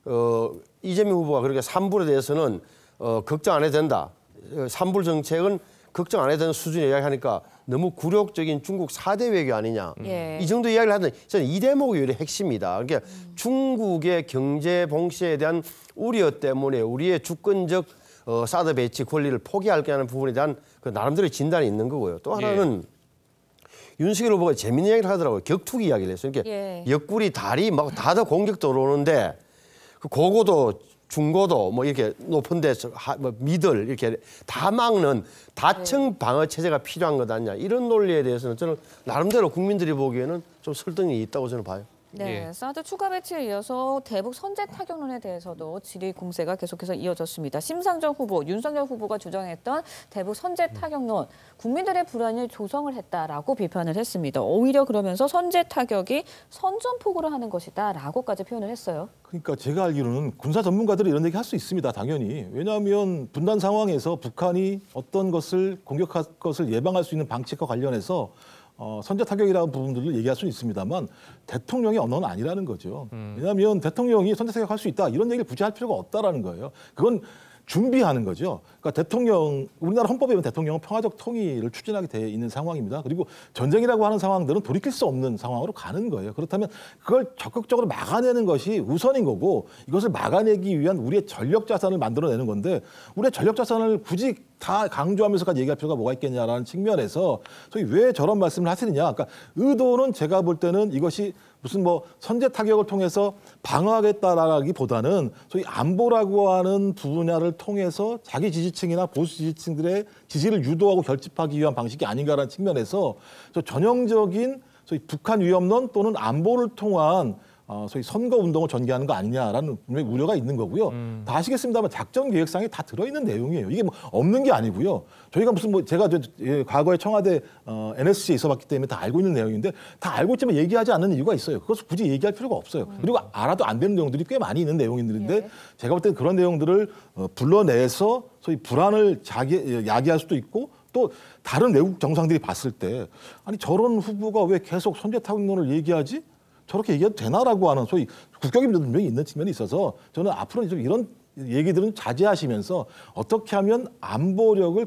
어, 이재명 후보가 그렇게 삼불에 대해서는 어, 걱정 안 해도 된다. 어, 삼불 정책은 걱정 안 해도 되는 수준에 이야기하니까 너무 굴욕적인 중국 사대 외교 아니냐. 예. 이 정도 이야기를 하는데 저는 이 대목이 오히려 핵심이다. 그러니까 중국의 경제 봉쇄에 대한 우려 때문에 우리의 주권적 어, 사드 배치 권리를 포기할 거라는 부분에 대한 그 나름대로 진단이 있는 거고요. 또 하나는 윤석열 후보가 재밌는 이야기를 하더라고요. 격투기 이야기를 했어요. 그러니까 예. 옆구리, 다리 막 다 다 공격도 오는데 그 고고도 중고도 뭐 이렇게 높은 데서 하- 뭐 미들 이렇게 다 막는 다층 방어 체제가 필요한 것 아니냐 이런 논리에 대해서는 저는 나름대로 국민들이 보기에는 좀 설득이 있다고 저는 봐요. 네, 사드 추가 배치에 이어서 대북 선제 타격론에 대해서도 질의 공세가 계속해서 이어졌습니다. 심상정 후보, 윤석열 후보가 주장했던 대북 선제 타격론, 국민들의 불안을 조성을 했다라고 비판을 했습니다. 오히려 그러면서 선제 타격이 선전포고를 하는 것이다라고까지 표현을 했어요. 그러니까 제가 알기로는 군사 전문가들이 이런 얘기 할 수 있습니다. 당연히. 왜냐하면 분단 상황에서 북한이 어떤 것을 공격할 것을 예방할 수 있는 방책과 관련해서 어, 선제 타격이라는 부분들을 얘기할 수 있습니다만 대통령의 언어는 아니라는 거죠. 왜냐하면 대통령이 선제 타격할 수 있다 이런 얘기를 굳이 할 필요가 없다라는 거예요. 그건 준비하는 거죠. 그러니까 대통령 우리나라 헌법에 보면 대통령은 평화적 통일을 추진하게 돼 있는 상황입니다. 그리고 전쟁이라고 하는 상황들은 돌이킬 수 없는 상황으로 가는 거예요. 그렇다면 그걸 적극적으로 막아내는 것이 우선인 거고 이것을 막아내기 위한 우리의 전력 자산을 만들어내는 건데 우리의 전력 자산을 굳이 다 강조하면서까지 얘기할 필요가 뭐가 있겠냐라는 측면에서 소위 왜 저런 말씀을 하시느냐. 그러니까 의도는 제가 볼 때는 이것이 무슨 뭐 선제 타격을 통해서 방어하겠다라기보다는 소위 안보라고 하는 분야를 통해서 자기 지지층이나 보수 지지층들의 지지를 유도하고 결집하기 위한 방식이 아닌가라는 측면에서 저 전형적인 소위 북한 위협론 또는 안보를 통한 어, 소위 선거 운동을 전개하는 거 아니냐라는 분명히 우려가 있는 거고요. 다 아시겠습니다만 작전 계획상에 다 들어있는 내용이에요. 이게 뭐 없는 게 아니고요. 저희가 무슨 뭐 제가 저, 예, 과거에 청와대 어, NSC에 있어봤기 때문에 다 알고 있는 내용인데 다 알고 있지만 얘기하지 않는 이유가 있어요. 그것을 굳이 얘기할 필요가 없어요. 그리고 알아도 안 되는 내용들이 꽤 많이 있는 내용인데 제가 볼 때는 그런 내용들을 어, 불러내서 소위 불안을 자기 예, 야기할 수도 있고 또 다른 외국 정상들이 봤을 때 아니 저런 후보가 왜 계속 선제 타격론을 얘기하지? 저렇게 얘기해도 되나라고 하는 소위 국격이 분명히 있는 측면이 있어서 저는 앞으로는 좀 이런 얘기들은 자제하시면서 어떻게 하면 안보력을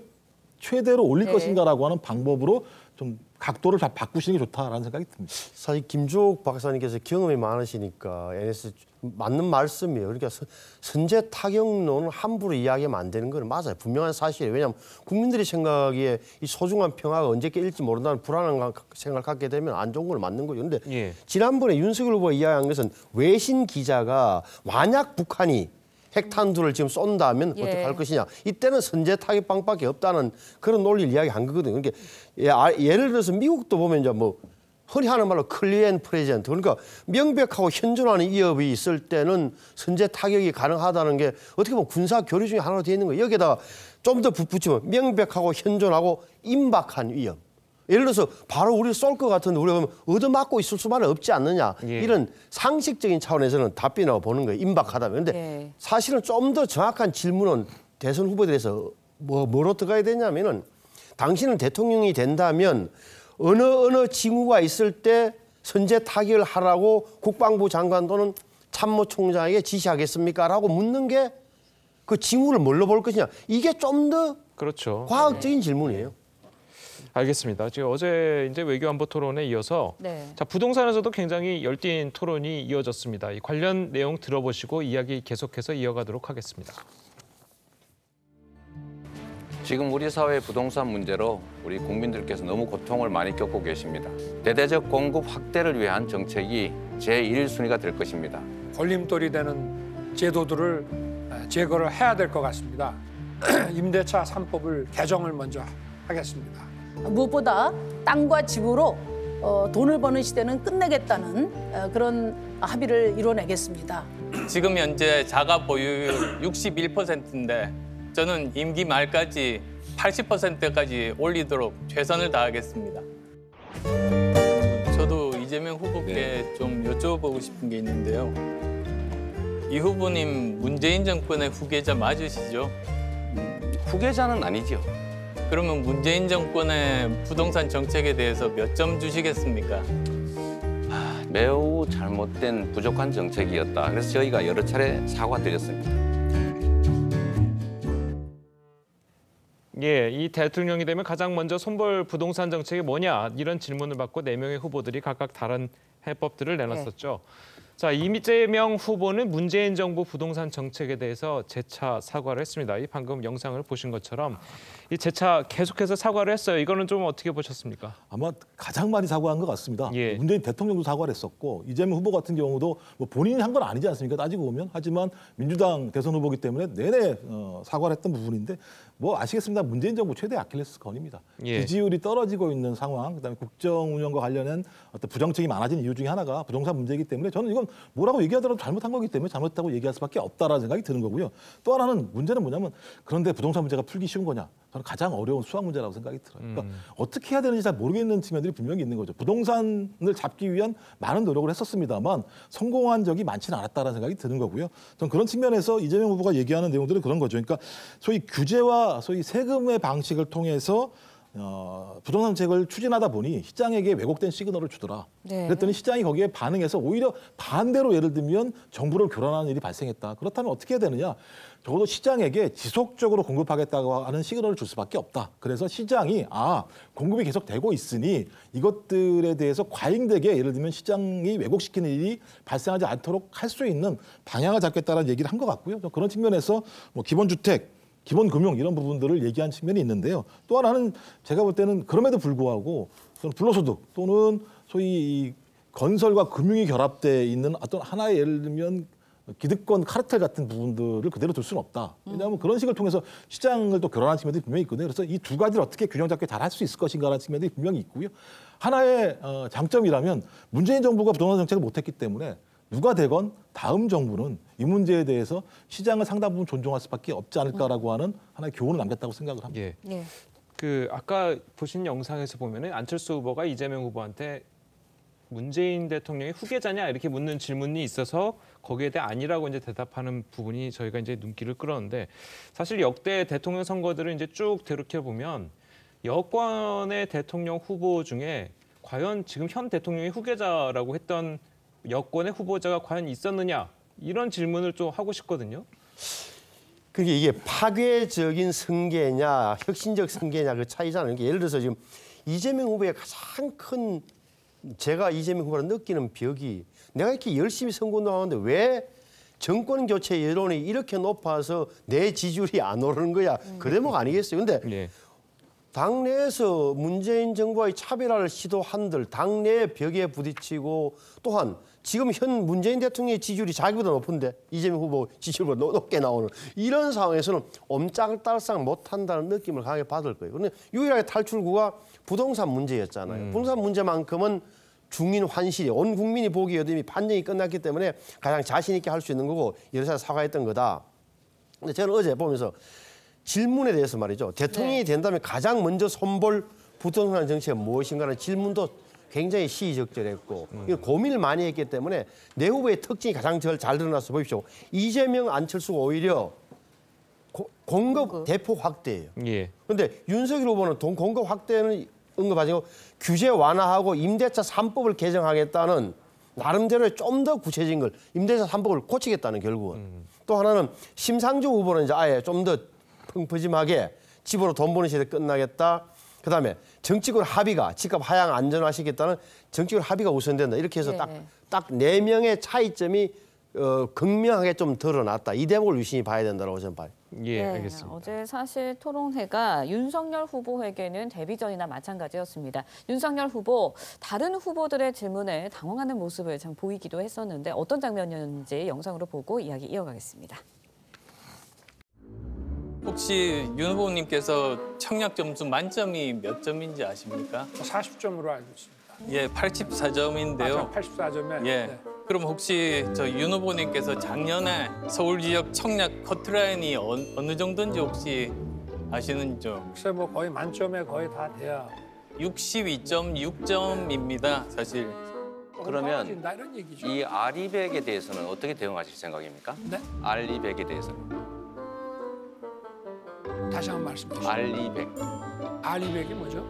최대로 올릴 네. 것인가라고 하는 방법으로 좀 각도를 다 바꾸시는 게 좋다라는 생각이 듭니다. 사실 김주옥 박사님께서 경험이 많으시니까 NS 맞는 말씀이에요. 그러니까 선- 선제 타격론을 함부로 이야기하면 안 되는 건 맞아요. 분명한 사실이에요. 왜냐하면 국민들이 생각에 이 소중한 평화가 언제 깨일지 모른다는 불안한 가- 생각을 갖게 되면 안 좋은 걸 맞는 거죠. 근데 지난번에 윤석열 후보가 이야기한 것은 외신 기자가 만약 북한이 핵탄두를 지금 쏜다면 예. 어떻게 할 것이냐. 이때는 선제 타격방밖에 없다는 그런 논리를 이야기한 거거든요. 그러니까 예, 아, 예를 들어서 미국도 보면 이제 뭐 흔히 하는 말로 클리엔 프레젠트 그러니까 명백하고 현존하는 위협이 있을 때는 선제 타격이 가능하다는 게 어떻게 보면 군사 교류 중에 하나로 되어 있는 거예요. 여기다가 좀 더 붙이면 명백하고 현존하고 임박한 위협. 예를 들어서 바로 우리를 쏠것 같은데 우리가 그러면 얻어맞고 있을 수만은 없지 않느냐. 이런 상식적인 차원에서는 답변이라고 보는 거예요. 임박하다면. 근데 네. 사실은 좀 더 정확한 질문은 대선 후보들에서 뭐, 뭘 어떻게 해야 되냐면은 당신은 대통령이 된다면 어느 어느 징후가 있을 때 선제 타격을 하라고 국방부 장관 또는 참모총장에게 지시하겠습니까? 라고 묻는 게 그 징후를 뭘로 볼 것이냐. 이게 좀 더 그렇죠. 과학적인 질문이에요. 알겠습니다. 지금 어제 이제 외교안보 토론에 이어서 네. 자 부동산에서도 굉장히 열띤 토론이 이어졌습니다. 이 관련 내용 들어보시고 이야기 계속해서 이어가도록 하겠습니다. 지금 우리 사회 부동산 문제로 우리 국민들께서 너무 고통을 많이 겪고 계십니다. 대대적 공급 확대를 위한 정책이 제1순위가 될 것입니다. 걸림돌이 되는 제도들을 제거를 해야 될 것 같습니다. 임대차 3법을 개정을 먼저 하겠습니다. 무엇보다 땅과 집으로 어, 돈을 버는 시대는 끝내겠다는 어, 그런 합의를 이뤄내겠습니다. 지금 현재 자가 보유율 61%인데 저는 임기 말까지 80%까지 올리도록 최선을 다하겠습니다. 저도 이재명 후보께 좀 여쭤보고 싶은 게 있는데요. 이 후보님 문재인 정권의 후계자 맞으시죠? 후계자는 아니죠. 그러면 문재인 정권의 부동산 정책에 대해서 몇 점 주시겠습니까? 매우 잘못된 부족한 정책이었다. 그래서 저희가 여러 차례 사과드렸습니다. 예, 이 대통령이 되면 가장 먼저 손볼 부동산 정책이 뭐냐 이런 질문을 받고 네 명의 후보들이 각각 다른 해법들을 내놨었죠. 자, 이재명 후보는 문재인 정부 부동산 정책에 대해서 재차 사과를 했습니다. 이 방금 영상을 보신 것처럼 이 재차 계속해서 사과를 했어요. 이거는 좀 어떻게 보셨습니까? 아마 가장 많이 사과한 것 같습니다. 예. 문재인 대통령도 사과를 했었고 이재명 후보 같은 경우도 뭐 본인이 한 건 아니지 않습니까? 따지고 보면 하지만 민주당 대선 후보기 때문에 내내 어, 사과를 했던 부분인데 뭐 아시겠습니다. 문재인 정부 최대 아킬레스 건입니다. 예. 지지율이 떨어지고 있는 상황, 그다음에 국정 운영과 관련된 어떤 부정책이 많아진 이유 중에 하나가 부동산 문제이기 때문에 저는 이건 뭐라고 얘기하더라도 잘못한 거기 때문에 잘못했다고 얘기할 수밖에 없다라는 생각이 드는 거고요. 또 하나는 문제는 뭐냐면 그런데 부동산 문제가 풀기 쉬운 거냐? 저는 가장 어려운 수학 문제라고 생각이 들어요. 그러니까 음. 어떻게 해야 되는지 잘 모르겠는 측면들이 분명히 있는 거죠. 부동산을 잡기 위한 많은 노력을 했었습니다만 성공한 적이 많지는 않았다라는 생각이 드는 거고요. 전 그런 측면에서 이재명 후보가 얘기하는 내용들은 그런 거죠. 그러니까 소위 규제와 소위 세금의 방식을 통해서 어, 부동산 정책을 추진하다 보니 시장에게 왜곡된 시그널을 주더라. 네. 그랬더니 시장이 거기에 반응해서 오히려 반대로 예를 들면 정부를 교란하는 일이 발생했다. 그렇다면 어떻게 해야 되느냐? 적어도 시장에게 지속적으로 공급하겠다고 하는 시그널을 줄 수밖에 없다. 그래서 시장이 아 공급이 계속 되고 있으니 이것들에 대해서 과잉되게 예를 들면 시장이 왜곡시키는 일이 발생하지 않도록 할 수 있는 방향을 잡겠다는 얘기를 한 것 같고요. 저 그런 측면에서 뭐 기본주택 기본 금융 이런 부분들을 얘기한 측면이 있는데요. 또 하나는 제가 볼 때는 그럼에도 불구하고 저는 불로소득 또는 소위 이 건설과 금융이 결합돼 있는 어떤 하나의 예를 들면 기득권 카르텔 같은 부분들을 그대로 둘 수는 없다. 왜냐하면 그런 식을 통해서 시장을 또 교란하는 측면들이 분명히 있거든요. 그래서 이 두 가지를 어떻게 균형 잡게 잘 할 수 있을 것인가라는 측면들이 분명히 있고요. 하나의 어, 장점이라면 문재인 정부가 부동산 정책을 못했기 때문에 누가 되건 다음 정부는 이 문제에 대해서 시장을 상당 부분 존중할 수밖에 없지 않을까라고 하는 하나의 교훈을 남겼다고 생각을 합니다. 예. 예. 그 아까 보신 영상에서 보면은 안철수 후보가 이재명 후보한테 문재인 대통령의 후계자냐 이렇게 묻는 질문이 있어서 거기에 대해 아니라고 이제 대답하는 부분이 저희가 이제 눈길을 끌었는데 사실 역대 대통령 선거들을 이제 쭉 되돌켜 보면 여권의 대통령 후보 중에 과연 지금 현 대통령의 후계자라고 했던 여권의 후보자가 과연 있었느냐 이런 질문을 좀 하고 싶거든요. 그게 이게 파괴적인 승계냐 혁신적 승계냐 그 차이잖아요. 그러니까 예를 들어서 지금 이재명 후보의 가장 큰 제가 이재명 후보를 느끼는 벽이 내가 이렇게 열심히 선거운동하는데 왜 정권 교체 여론이 이렇게 높아서 내 지지율이 안 오르는 거야 그 대목 아니겠어요? 근데 예. 당내에서 문재인 정부와의 차별화를 시도한들 당내 벽에 부딪히고 또한 지금 현 문재인 대통령의 지지율이 자기보다 높은데 이재명 후보 지지율보다 높- 높게 나오는 이런 상황에서는 옴짝달싹 못한다는 느낌을 강하게 받을 거예요. 그런데 유일하게 탈출구가 부동산 문제였잖아요. 부동산 문제만큼은 중인 환실이 온 국민이 보기에도 이미 판정이 끝났기 때문에 가장 자신 있게 할 수 있는 거고 여러 차례 사과했던 거다. 근데 저는 어제 보면서 질문에 대해서 말이죠. 대통령이 된다면 가장 먼저 손볼 부동산 정책은 무엇인가라는 질문도 굉장히 시의적절했고 이거 고민을 많이 했기 때문에 내 후보의 특징이 가장 잘, 잘 드러나서 보십시오. 이재명, 안철수가 오히려 고- 공급 대폭 확대예요. 예. 근데 윤석열 후보는 돈 공급 확대는 언급하지고 규제 완화하고 임대차 3법을 개정하겠다는 나름대로의 좀더 구체적인 걸 임대차 3법을 고치겠다는 결국은 또 하나는 심상정 후보는 이제 아예 좀 더 펑퍼짐하게 집으로 돈 버는 시대 끝나겠다. 그다음에 정치권 합의가 집값 하향 안전화시키겠다는 정치권 합의가 우선된다. 이렇게 해서 딱 네. 딱네 명의 차이점이 어, 극명하게 좀 드러났다. 이 대목을 유심히 봐야 된다고 저는 봐요. 예, 네, 알겠습니다. 어제 사실 토론회가 윤석열 후보에게는 데뷔 전이나 마찬가지였습니다. 윤석열 후보 다른 후보들의 질문에 당황하는 모습을 참 보이기도 했었는데 어떤 장면이었는지 영상으로 보고 이야기 이어가겠습니다. 혹시 윤 후보님께서 청약 점수 만점이 몇 점인지 아십니까? 40점으로 알고 있습니다. 예, 84점인데요. 맞아, 84점에. 예. 네. 그럼 혹시 저 윤 후보님께서 작년에 서울 지역 청약 커트라인이 어, 어느 정도인지 혹시 아시는지요? 글쎄 뭐 거의 만점에 거의 다 돼야 62.6점입니다, 사실. 그러면 떨어진다 이런 얘기죠. 이 아리백에 대해서는 어떻게 대응하실 생각입니까? 네? 알리백에 대해서는 다시 한 번 말씀해 주시죠. 알리백. 알리백이 뭐죠?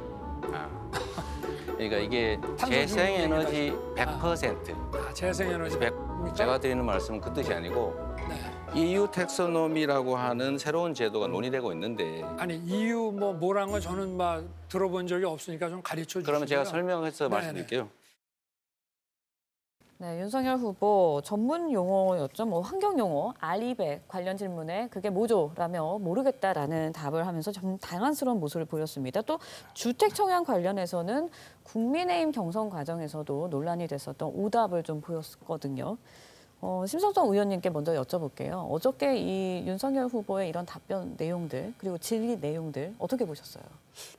아. 그러니까 이게 재생에너지 중립이다. 100%. 아, 재생에너지 100. 제가 드리는 말씀은 그 뜻이 아니고 네. EU 텍소노미라고 하는 새로운 제도가 논의되고 있는데 아니 EU 뭐 뭐란 거 저는 막 들어본 적이 없으니까 좀 가르쳐 주시고요. 그러면 제가 설명해서 네네. 말씀드릴게요. 네, 윤석열 후보 전문 용어였죠. 뭐 환경 용어, 알리백 관련 질문에 그게 뭐죠라며 모르겠다라는 답을 하면서 좀 당황스러운 모습을 보였습니다. 또 주택 청약 관련해서는 국민의힘 경선 과정에서도 논란이 됐었던 오답을 좀 보였거든요. 어, 심성정 의원님께 먼저 여쭤볼게요. 어저께 이 윤석열 후보의 이런 답변 내용들 그리고 질의 내용들 어떻게 보셨어요?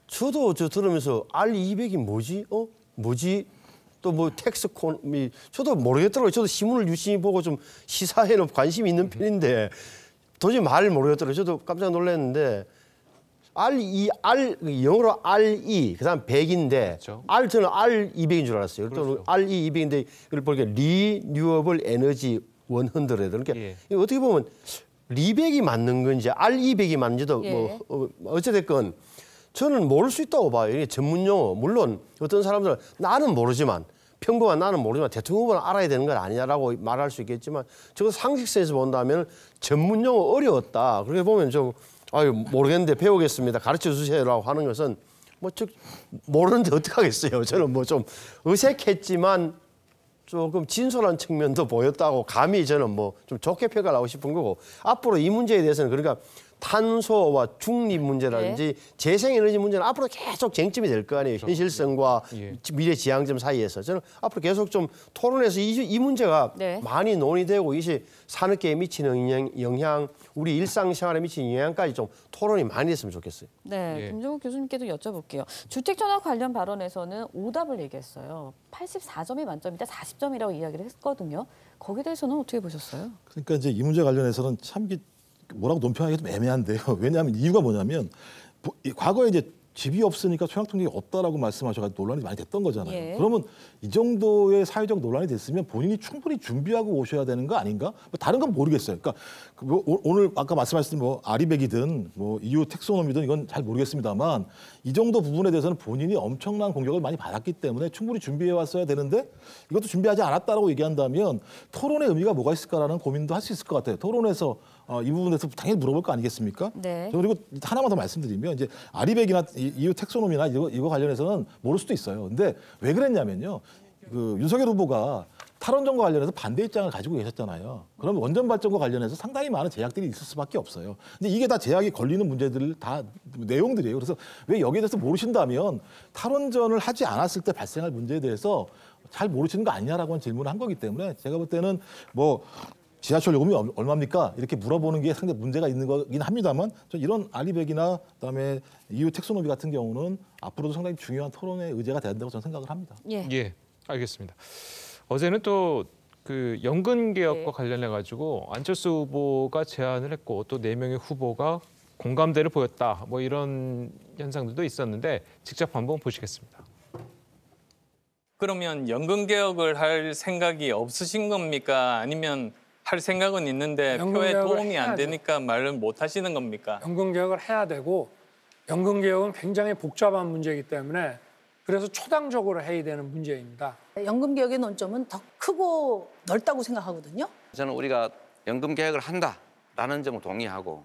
저도 저 들으면서 R200이 뭐지? 어? 뭐지? 또 뭐 텍스콘이 저도 모르겠더라고요. 저도 신문을 유심히 보고 좀 시사에는 관심이 있는 편인데 도저히 말을 모르겠더라고요. 저도 깜짝 놀랐는데 R2 R 영어로 RE 그다음 100인데 R 저는 R200인 줄 알았어요. 또 R200인데 이걸 보니까 리뉴어블 에너지 100 그러니까 이거 어떻게 보면 리백이 맞는 건지 R200이 맞는지도 예. 뭐 어, 어찌됐건 저는 모를 수 있다고 봐요. 이게 전문 용어. 물론 어떤 사람들은 나는 모르지만 평범한 나는 모르지만 대통령 후보는 알아야 되는 건 아니냐라고 말할 수 있겠지만 저거 상식선에서 본다면 전문 용어 어려웠다. 그렇게 보면 좀 아유 모르겠는데 배우겠습니다. 가르쳐 주세요라고 하는 것은 뭐 즉 모르는데 어떡하겠어요. 저는 뭐 좀 어색했지만 조금 진솔한 측면도 보였다고 감히 저는 뭐 좀 좋게 평가를 하고 싶은 거고 앞으로 이 문제에 대해서는 그러니까 탄소와 중립 문제라든지 재생에너지 문제는 앞으로 계속 쟁점이 될 거 아니에요. 현실성과 미래 지향점 사이에서 저는 앞으로 계속 좀 토론해서 이, 이 문제가 네. 많이 논의되고 이것이 산업계에 미치는 영향, 영향, 우리 일상생활에 미치는 영향까지 좀 토론이 많이 됐으면 좋겠어요. 네, 예. 김종국 교수님께도 여쭤볼게요. 주택 전환 관련 발언에서는 오답을 얘기했어요. 84점이 만점이다, 40점이라고 이야기를 했거든요. 거기에 대해서는 어떻게 보셨어요? 그러니까 이제 이 문제 관련해서는 참 이게 뭐라고 논평하기 좀 애매한데요. 왜냐하면 이유가 뭐냐면 과거에 이제 집이 없으니까 청약 통장이 없다라고 말씀하셔가지고 논란이 많이 됐던 거잖아요. 예. 그러면 이 정도의 사회적 논란이 됐으면 본인이 충분히 준비하고 오셔야 되는 거 아닌가? 뭐 다른 건 모르겠어요. 그러니까 그뭐 오- 오늘 아까 말씀하신 뭐 아리백이든 뭐 EU 텍소노미든 이건 잘 모르겠습니다만 이 정도 부분에 대해서는 본인이 엄청난 공격을 많이 받았기 때문에 충분히 준비해 왔어야 되는데 이것도 준비하지 않았다라고 얘기한다면 토론의 의미가 뭐가 있을까라는 고민도 할 수 있을 것 같아요. 토론에서 어, 이 부분에서 당연히 물어볼 거 아니겠습니까? 네. 저 그리고 하나만 더 말씀드리면 이제 아리백이나 이- EU 텍소노미나 이거, 이거 관련해서는 모를 수도 있어요. 근데 왜 그랬냐면요. 그 윤석열 후보가 탈원전과 관련해서 반대 입장을 가지고 계셨잖아요. 그럼 원전 발전과 관련해서 상당히 많은 제약들이 있을 수밖에 없어요. 근데 이게 다 제약이 걸리는 문제들 다 내용들이에요. 그래서 왜 여기에 대해서 모르신다면 탈원전을 하지 않았을 때 발생할 문제에 대해서 잘 모르시는 거 아니냐라고 는 질문을 한 거기 때문에 제가 볼 때는 뭐 지하철 요금이 얼- 얼마입니까? 이렇게 물어보는 게 상당히 문제가 있는 거긴 합니다만 저 이런 알리백이나 그다음에 EU 텍소노미 같은 경우는 앞으로도 상당히 중요한 토론의 의제가 돼야 된다고 저는 생각을 합니다. 예. 알겠습니다. 어제는 또 그 연금 개혁과 네. 관련해 가지고 안철수 후보가 제안을 했고 또 네 명의 후보가 공감대를 보였다. 뭐 이런 현상들도 있었는데 직접 한번 보시겠습니다. 그러면 연금 개혁을 할 생각이 없으신 겁니까? 아니면 할 생각은 있는데 표에 도움이 안. 되니까 말을 못 하시는 겁니까? 연금 개혁을 해야 되고 연금 개혁은 굉장히 복잡한 문제이기 때문에 그래서 초당적으로 해야 되는 문제입니다. 연금 개혁의 논점은 더 크고 넓다고 생각하거든요. 저는 우리가 연금 개혁을 한다라는 점을 동의하고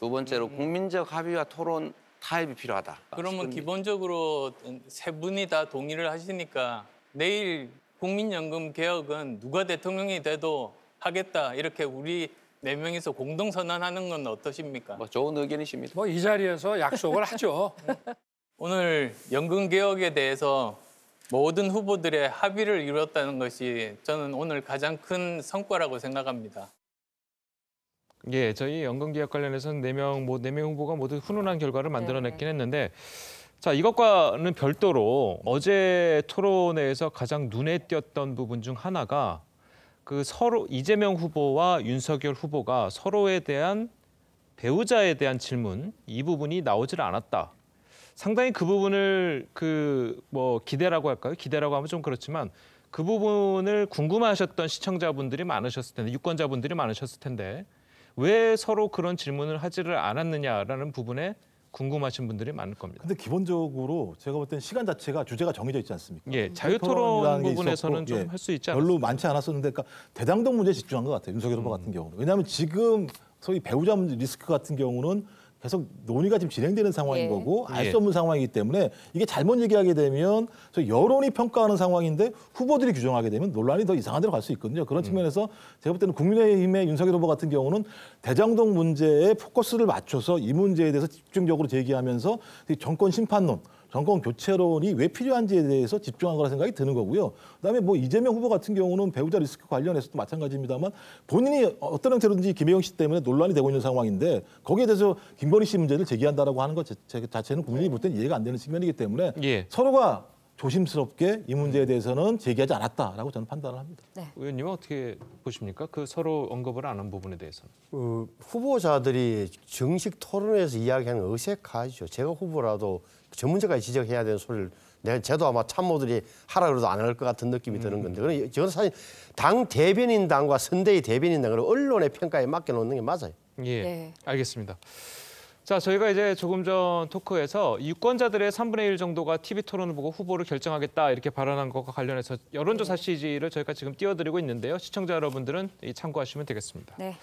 두 번째로 국민적 합의와 토론 타협이 필요하다. 그러면 기본적으로 세 분이 다 동의를 하시니까 내일 국민연금 개혁은 누가 대통령이 돼도 하겠다 이렇게 우리 네 명이서 공동 선언하는 건 어떠십니까? 뭐 좋은 의견이십니다. 뭐 이 자리에서 약속을 하죠. 오늘 연금 개혁에 대해서 모든 후보들의 합의를 이뤘다는 것이 저는 오늘 가장 큰 성과라고 생각합니다. 예, 저희 연금 개혁 관련해서는 네명 뭐네명 후보가 모두 훈훈한 결과를 만들어냈긴 했는데 자, 이것과는 별도로 어제 토론회에서 가장 눈에 띄었던 부분 중 하나가 그 서로 이재명 후보와 윤석열 후보가 서로에 대한 배우자에 대한 질문 이 부분이 나오질 않았다. 상당히 그 부분을 그 뭐 기대라고 할까요? 기대라고 하면 좀 그렇지만 그 부분을 궁금해하셨던 시청자분들이 많으셨을 텐데 유권자분들이 많으셨을 텐데 왜 서로 그런 질문을 하지를 않았느냐라는 부분에 궁금하신 분들이 많을 겁니다. 근데 기본적으로 제가 볼 땐 시간 자체가 주제가 정해져 있지 않습니까? 예, 자유토론 부분에서는 좀 할수 있지 별로 많지 않았었는데, 그러니까 대장동 문제에 집중한 것 같아요. 윤석열 후보 같은 경우는. 왜냐하면 지금 소위 배우자 문제 리스크 같은 경우는 계속 논의가 지금 진행되는 상황인 예. 거고 알 예. 수 없는 상황이기 때문에 이게 잘못 얘기하게 되면 저 여론이 평가하는 상황인데 후보들이 규정하게 되면 논란이 더 이상한 데로 갈 수 있거든요. 그런 측면에서 제가 볼 때는 국민의힘의 윤석열 후보 같은 경우는 대장동 문제에 포커스를 맞춰서 이 문제에 대해서 집중적으로 제기하면서 이 정권 심판론 정권 교체론이 왜 필요한지에 대해서 집중한 거라 생각이 드는 거고요. 그다음에 뭐 이재명 후보 같은 경우는 배우자 리스크 관련해서도 마찬가지입니다만 본인이 어떤 형태로든지 김혜경 씨 때문에 논란이 되고 있는 상황인데 거기에 대해서 김건희 씨 문제를 제기한다라고 하는 것 자체- 자체는 국민이 볼 때는 이해가 안 되는 측면이기 때문에 예. 서로가 조심스럽게 이 문제에 대해서는 제기하지 않았다라고 저는 판단을 합니다. 의원님은 어떻게 보십니까? 그 서로 언급을 안 한 부분에 대해서는. 그 후보자들이 정식 토론에서 이야기하는 거 어색하죠. 제가 후보라도 전문가까지 지적해야 되는 소리를 내가 저도 아마 참모들이 하라 그래도 안 할 것 같은 느낌이 드는 건데 그런 저는 사실 당 대변인 당과 선대위 대변인 당을 언론의 평가에 맡겨놓는 게 맞아요. 예, 네. 알겠습니다. 자, 저희가 이제 조금 전 토크에서 유권자들의 3분의 1 정도가 TV 토론을 보고 후보를 결정하겠다 이렇게 발언한 것과 관련해서 여론조사 CG를 저희가 지금 띄워드리고 있는데요. 시청자 여러분들은 이 참고하시면 되겠습니다. 네.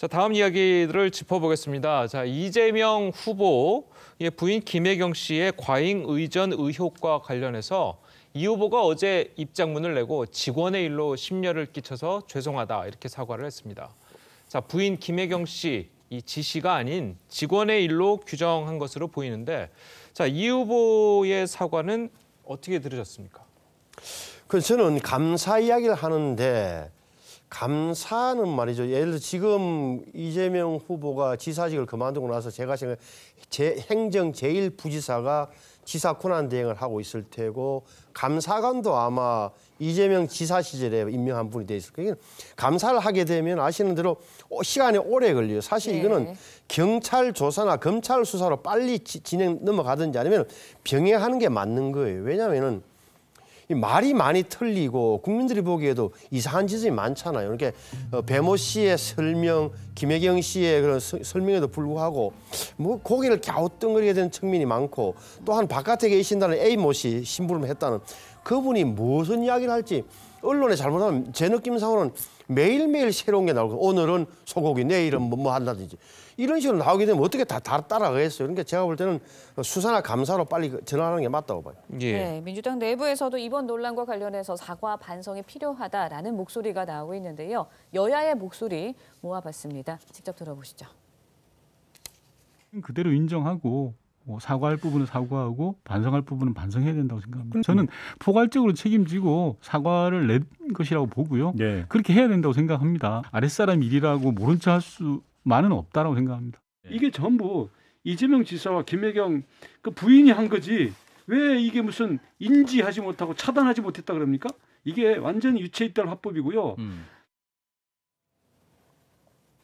자, 다음 이야기들을 짚어보겠습니다. 자, 이재명 후보의 예, 부인 김혜경 씨의 과잉 의전 의혹과 관련해서 이 후보가 어제 입장문을 내고 직원의 일로 심려를 끼쳐서 죄송하다 이렇게 사과를 했습니다. 자, 부인 김혜경 씨, 이 지시가 아닌 직원의 일로 규정한 것으로 보이는데, 자, 이 후보의 사과는 어떻게 들으셨습니까? 그 저는 감사 이야기를 하는데 감사는 말이죠. 예를 들어 지금 이재명 후보가 지사직을 그만두고 나서 제가 생각 제 행정 제일 부지사가 지사 권한 대행을 하고 있을 테고 감사관도 아마 이재명 지사 시절에 임명한 분이 돼 있을 거예요. 감사를 하게 되면 아시는 대로 어, 시간이 오래 걸려요. 사실 네. 이거는 경찰 조사나 검찰 수사로 빨리 지- 진행 넘어가든지 아니면 병행하는 게 맞는 거예요. 왜냐하면은 이 말이 많이 틀리고 국민들이 보기에도 이상한 짓이 많잖아요. 이렇게 어, 배모 씨의 설명, 김혜경 씨의 그런 서- 설명에도 불구하고 뭐 고개를 갸우뚱거리게 되는 측면이 많고 또한 바깥에 계신다는 A 모씨 심부름 했다는 그분이 무슨 이야기를 할지 언론에 잘못하면 제 느낌상으로는 매일매일 새로운 게 나오고 오늘은 소고기 내일은 뭐, 뭐 한다든지 이런 식으로 나오게 되면 어떻게 다, 다 따라가겠어요. 그러니까 제가 볼 때는 수사나 감사로 빨리 전환하는 게 맞다고 봐요. 네, 민주당 내부에서도 이번 논란과 관련해서 사과 반성이 필요하다라는 목소리가 나오고 있는데요. 여야의 목소리 모아봤습니다. 직접 들어보시죠. 그대로 인정하고 뭐 사과할 부분은 사과하고 반성할 부분은 반성해야 된다고 생각합니다. 저는 포괄적으로 책임지고 사과를 낸 것이라고 보고요. 그렇게 해야 된다고 생각합니다. 아랫사람 일이라고 모른 척 할 수 만은 없다라고 생각합니다. 이게 전부 이재명 지사와 김혜경 그 부인이 한 거지 왜 이게 무슨 인지하지 못하고 차단하지 못했다 그럽니까? 이게 완전히 유체이탈 화법이고요.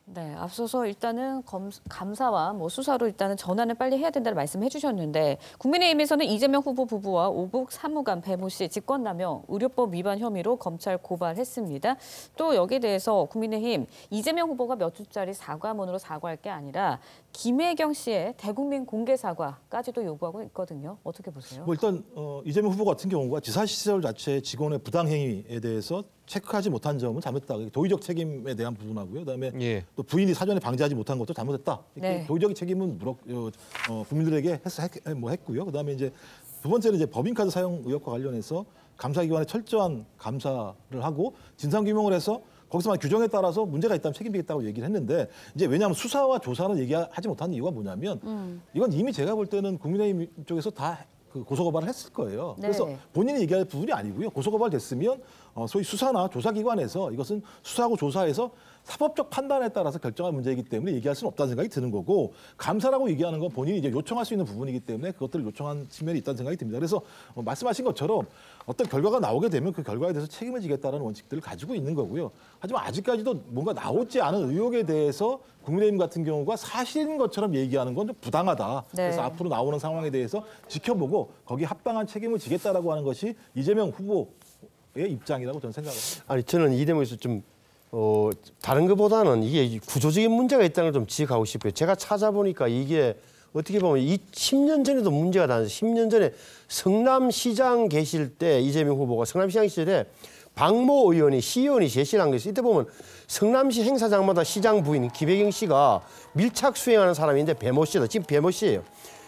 네, 앞서서 일단은 검, 감사와 뭐 수사로 일단은 전환을 빨리 해야 된다는 말씀해 주셨는데 국민의힘에서는 이재명 후보 부부와 오국 사무관 배모 씨 직권남용 의료법 위반 혐의로 검찰 고발했습니다. 또 여기에 대해서 국민의힘 이재명 후보가 몇 주짜리 사과문으로 사과할 게 아니라 김혜경 씨의 대국민 공개 사과까지도 요구하고 있거든요. 어떻게 보세요? 뭐 일단 어, 이재명 후보 같은 경우가 지사 시절 자체 직원의 부당 행위에 대해서 체크하지 못한 점은 잘못했다. 도의적 책임에 대한 부분하고요. 그다음에 또 부인이 사전에 방지하지 못한 것도 잘못했다. 이렇게 네. 도의적 책임은 물어 어, 어, 국민들에게 했, 했, 뭐 했고요. 그다음에 이제 두 번째는 이제 법인카드 사용 의혹과 관련해서 감사기관에 철저한 감사를 하고 진상 규명을 해서 거기서만 규정에 따라서 문제가 있다면 책임지겠다고 얘기를 했는데 이제 왜냐하면 수사와 조사는 얘기하지 못한 이유가 뭐냐면 음. 이건 이미 제가 볼 때는 국민의힘 쪽에서 다 그 고소고발을 했을 거예요. 네. 그래서 본인이 얘기할 부분이 아니고요. 고소고발 됐으면 어, 소위 수사나 조사기관에서 이것은 수사하고 조사해서 사법적 판단에 따라서 결정할 문제이기 때문에 얘기할 수는 없다는 생각이 드는 거고 감사라고 얘기하는 건 본인이 이제 요청할 수 있는 부분이기 때문에 그것들을 요청한 측면이 있다는 생각이 듭니다. 그래서 어, 말씀하신 것처럼 어떤 결과가 나오게 되면 그 결과에 대해서 책임을 지겠다는 원칙들을 가지고 있는 거고요. 하지만 아직까지도 뭔가 나오지 않은 의혹에 대해서 국민의힘 같은 경우가 사실인 것처럼 얘기하는 건 좀 부당하다. 네. 그래서 앞으로 나오는 상황에 대해서 지켜보고 거기 합당한 책임을 지겠다라고 하는 것이 이재명 후보의 입장이라고 저는 생각합니다. 아니 저는 이 대목에서 좀 어, 다른 것보다는 이게 구조적인 문제가 있다는 걸 좀 지적하고 싶어요. 제가 찾아보니까 이게 어떻게 보면 이 10년 전에도 문제가 나서 10년 전에 성남시장 계실 때 이재명 후보가 성남시장 시절에 박모 의원이 시의원이 제시를 한 것이 이때 보면 성남시 행사장마다 시장 부인 김혜경 씨가 밀착 수행하는 사람인데 배모 씨다. 지금 배모 씨예요.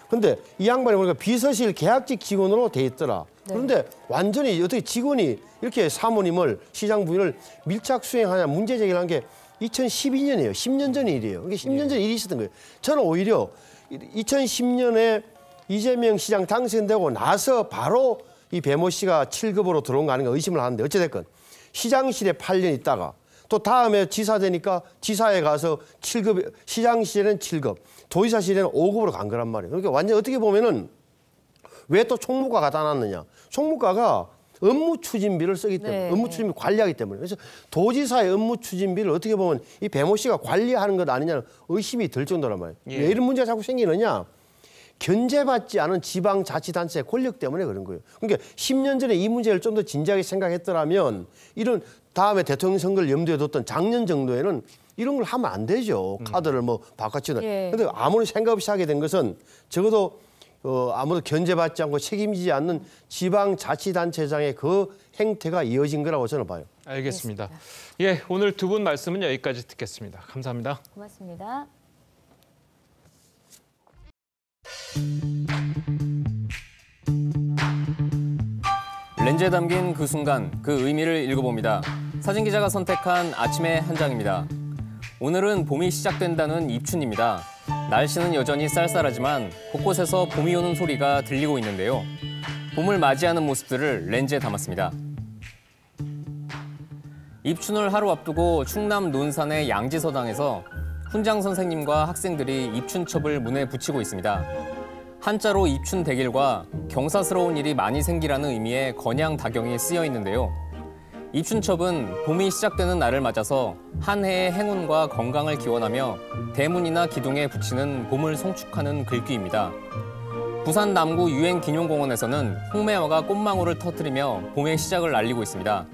근데 이 양반이 보니까 비서실 계약직 직원으로 돼 있더라. 그런데 완전히 어떻게 직원이 이렇게 사모님을 시장 부인을 밀착 수행하냐 문제 제기를 한 게 2012년이에요. 10년 전 일이에요. 이게 10년 전 일이 있었던 거예요. 저는 오히려 2010년에 이재명 시장 당선되고 나서 바로 이 배모 씨가 7급으로 들어온 거 아닌가 의심을 하는데 어찌됐건 시장실에 8년 있다가 또 다음에 지사 되니까 지사에 가서 7급, 시장실에는 7급, 도지사실에는 5급으로 간 거란 말이에요. 그러니까 완전 어떻게 보면은 왜 또 총무과가 따놨느냐. 총무과가 업무 추진비를 쓰기 때문에 네. 업무 추진비 관리하기 때문에 그래서 도지사의 업무 추진비를 어떻게 보면 이 배모 씨가 관리하는 것 아니냐는 의심이 들 정도란 말이에요. 예. 왜 이런 문제가 자꾸 생기느냐? 견제받지 않은 지방자치단체의 권력 때문에 그런 거예요. 그러니까 10년 전에 이 문제를 좀 더 진지하게 생각했더라면 이런 다음에 대통령 선거를 염두에 뒀던 작년 정도에는 이런 걸 하면 안 되죠. 카드를 뭐 바꿔치는. 예. 근데 아무리 생각 없이 하게 된 것은 적어도 어, 아무도 견제받지 않고 책임지지 않는 지방자치단체장의 그 행태가 이어진 거라고 저는 봐요. 알겠습니다. 예, 오늘 두 분 말씀은 여기까지 듣겠습니다. 감사합니다. 고맙습니다. 렌즈에 담긴 그 순간 그 의미를 읽어봅니다. 사진 기자가 선택한 아침의 한 장입니다. 오늘은 봄이 시작된다는 입춘입니다. 날씨는 여전히 쌀쌀하지만 곳곳에서 봄이 오는 소리가 들리고 있는데요. 봄을 맞이하는 모습들을 렌즈에 담았습니다. 입춘을 하루 앞두고 충남 논산의 양지서당에서 훈장 선생님과 학생들이 입춘첩을 문에 붙이고 있습니다. 한자로 입춘 대길과 경사스러운 일이 많이 생기라는 의미의 건양 다경이 쓰여 있는데요. 입춘첩은 봄이 시작되는 날을 맞아서 한 해의 행운과 건강을 기원하며 대문이나 기둥에 붙이는 봄을 송축하는 글귀입니다. 부산 남구 유엔 기념공원에서는 홍매화가 꽃망울을 터뜨리며 봄의 시작을 알리고 있습니다.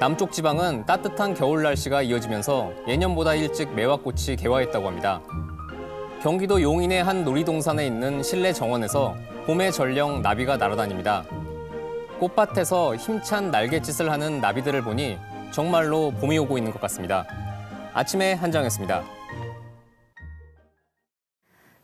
남쪽 지방은 따뜻한 겨울 날씨가 이어지면서 예년보다 일찍 매화꽃이 개화했다고 합니다. 경기도 용인의 한 놀이동산에 있는 실내 정원에서 봄의 전령 나비가 날아다닙니다. 꽃밭에서 힘찬 날갯짓을 하는 나비들을 보니 정말로 봄이 오고 있는 것 같습니다. 아침에 한정했습니다.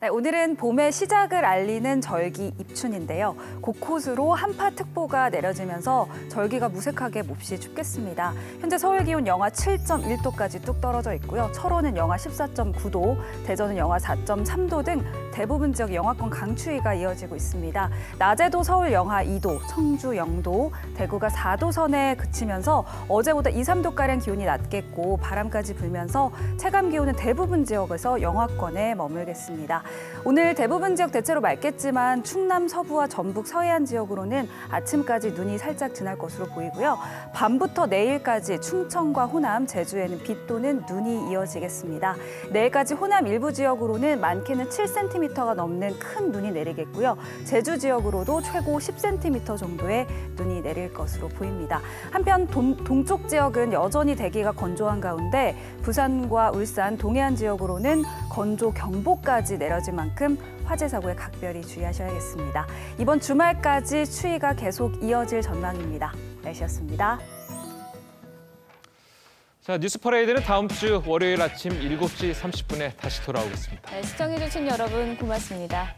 네, 오늘은 봄의 시작을 알리는 절기 입춘인데요. 곳곳으로 한파특보가 내려지면서 절기가 무색하게 몹시 춥겠습니다. 현재 서울 기온 영하 7.1도까지 뚝 떨어져 있고요. 철원은 영하 14.9도, 대전은 영하 4.3도 등 대부분 지역 영하권 강추위가 이어지고 있습니다. 낮에도 서울 영하 2도, 청주 0도, 대구가 4도 선에 그치면서 어제보다 2, 3도가량 기온이 낮겠고 바람까지 불면서 체감 기온은 대부분 지역에서 영하권에 머물겠습니다. 오늘 대부분 지역 대체로 맑겠지만 충남 서부와 전북 서해안 지역으로는 아침까지 눈이 살짝 지날 것으로 보이고요. 밤부터 내일까지 충청과 호남, 제주에는 비 또는 눈이 이어지겠습니다. 내일까지 호남 일부 지역으로는 많게는 7cm가 넘는 큰 눈이 내리겠고요. 제주 지역으로도 최고 10cm 정도의 눈이 내릴 것으로 보입니다. 한편 동, 동쪽 지역은 여전히 대기가 건조한 가운데 부산과 울산, 동해안 지역으로는 건조 경보까지 내려 질 만큼 화재 사고에 각별히 주의하셔야겠습니다. 이번 주말까지 추위가 계속 이어질 전망입니다. 날씨였습니다. 자, 뉴스 퍼레이드는 다음 주 월요일 아침 7시 30분에 다시 돌아오겠습니다. 네, 시청해주신 여러분 고맙습니다.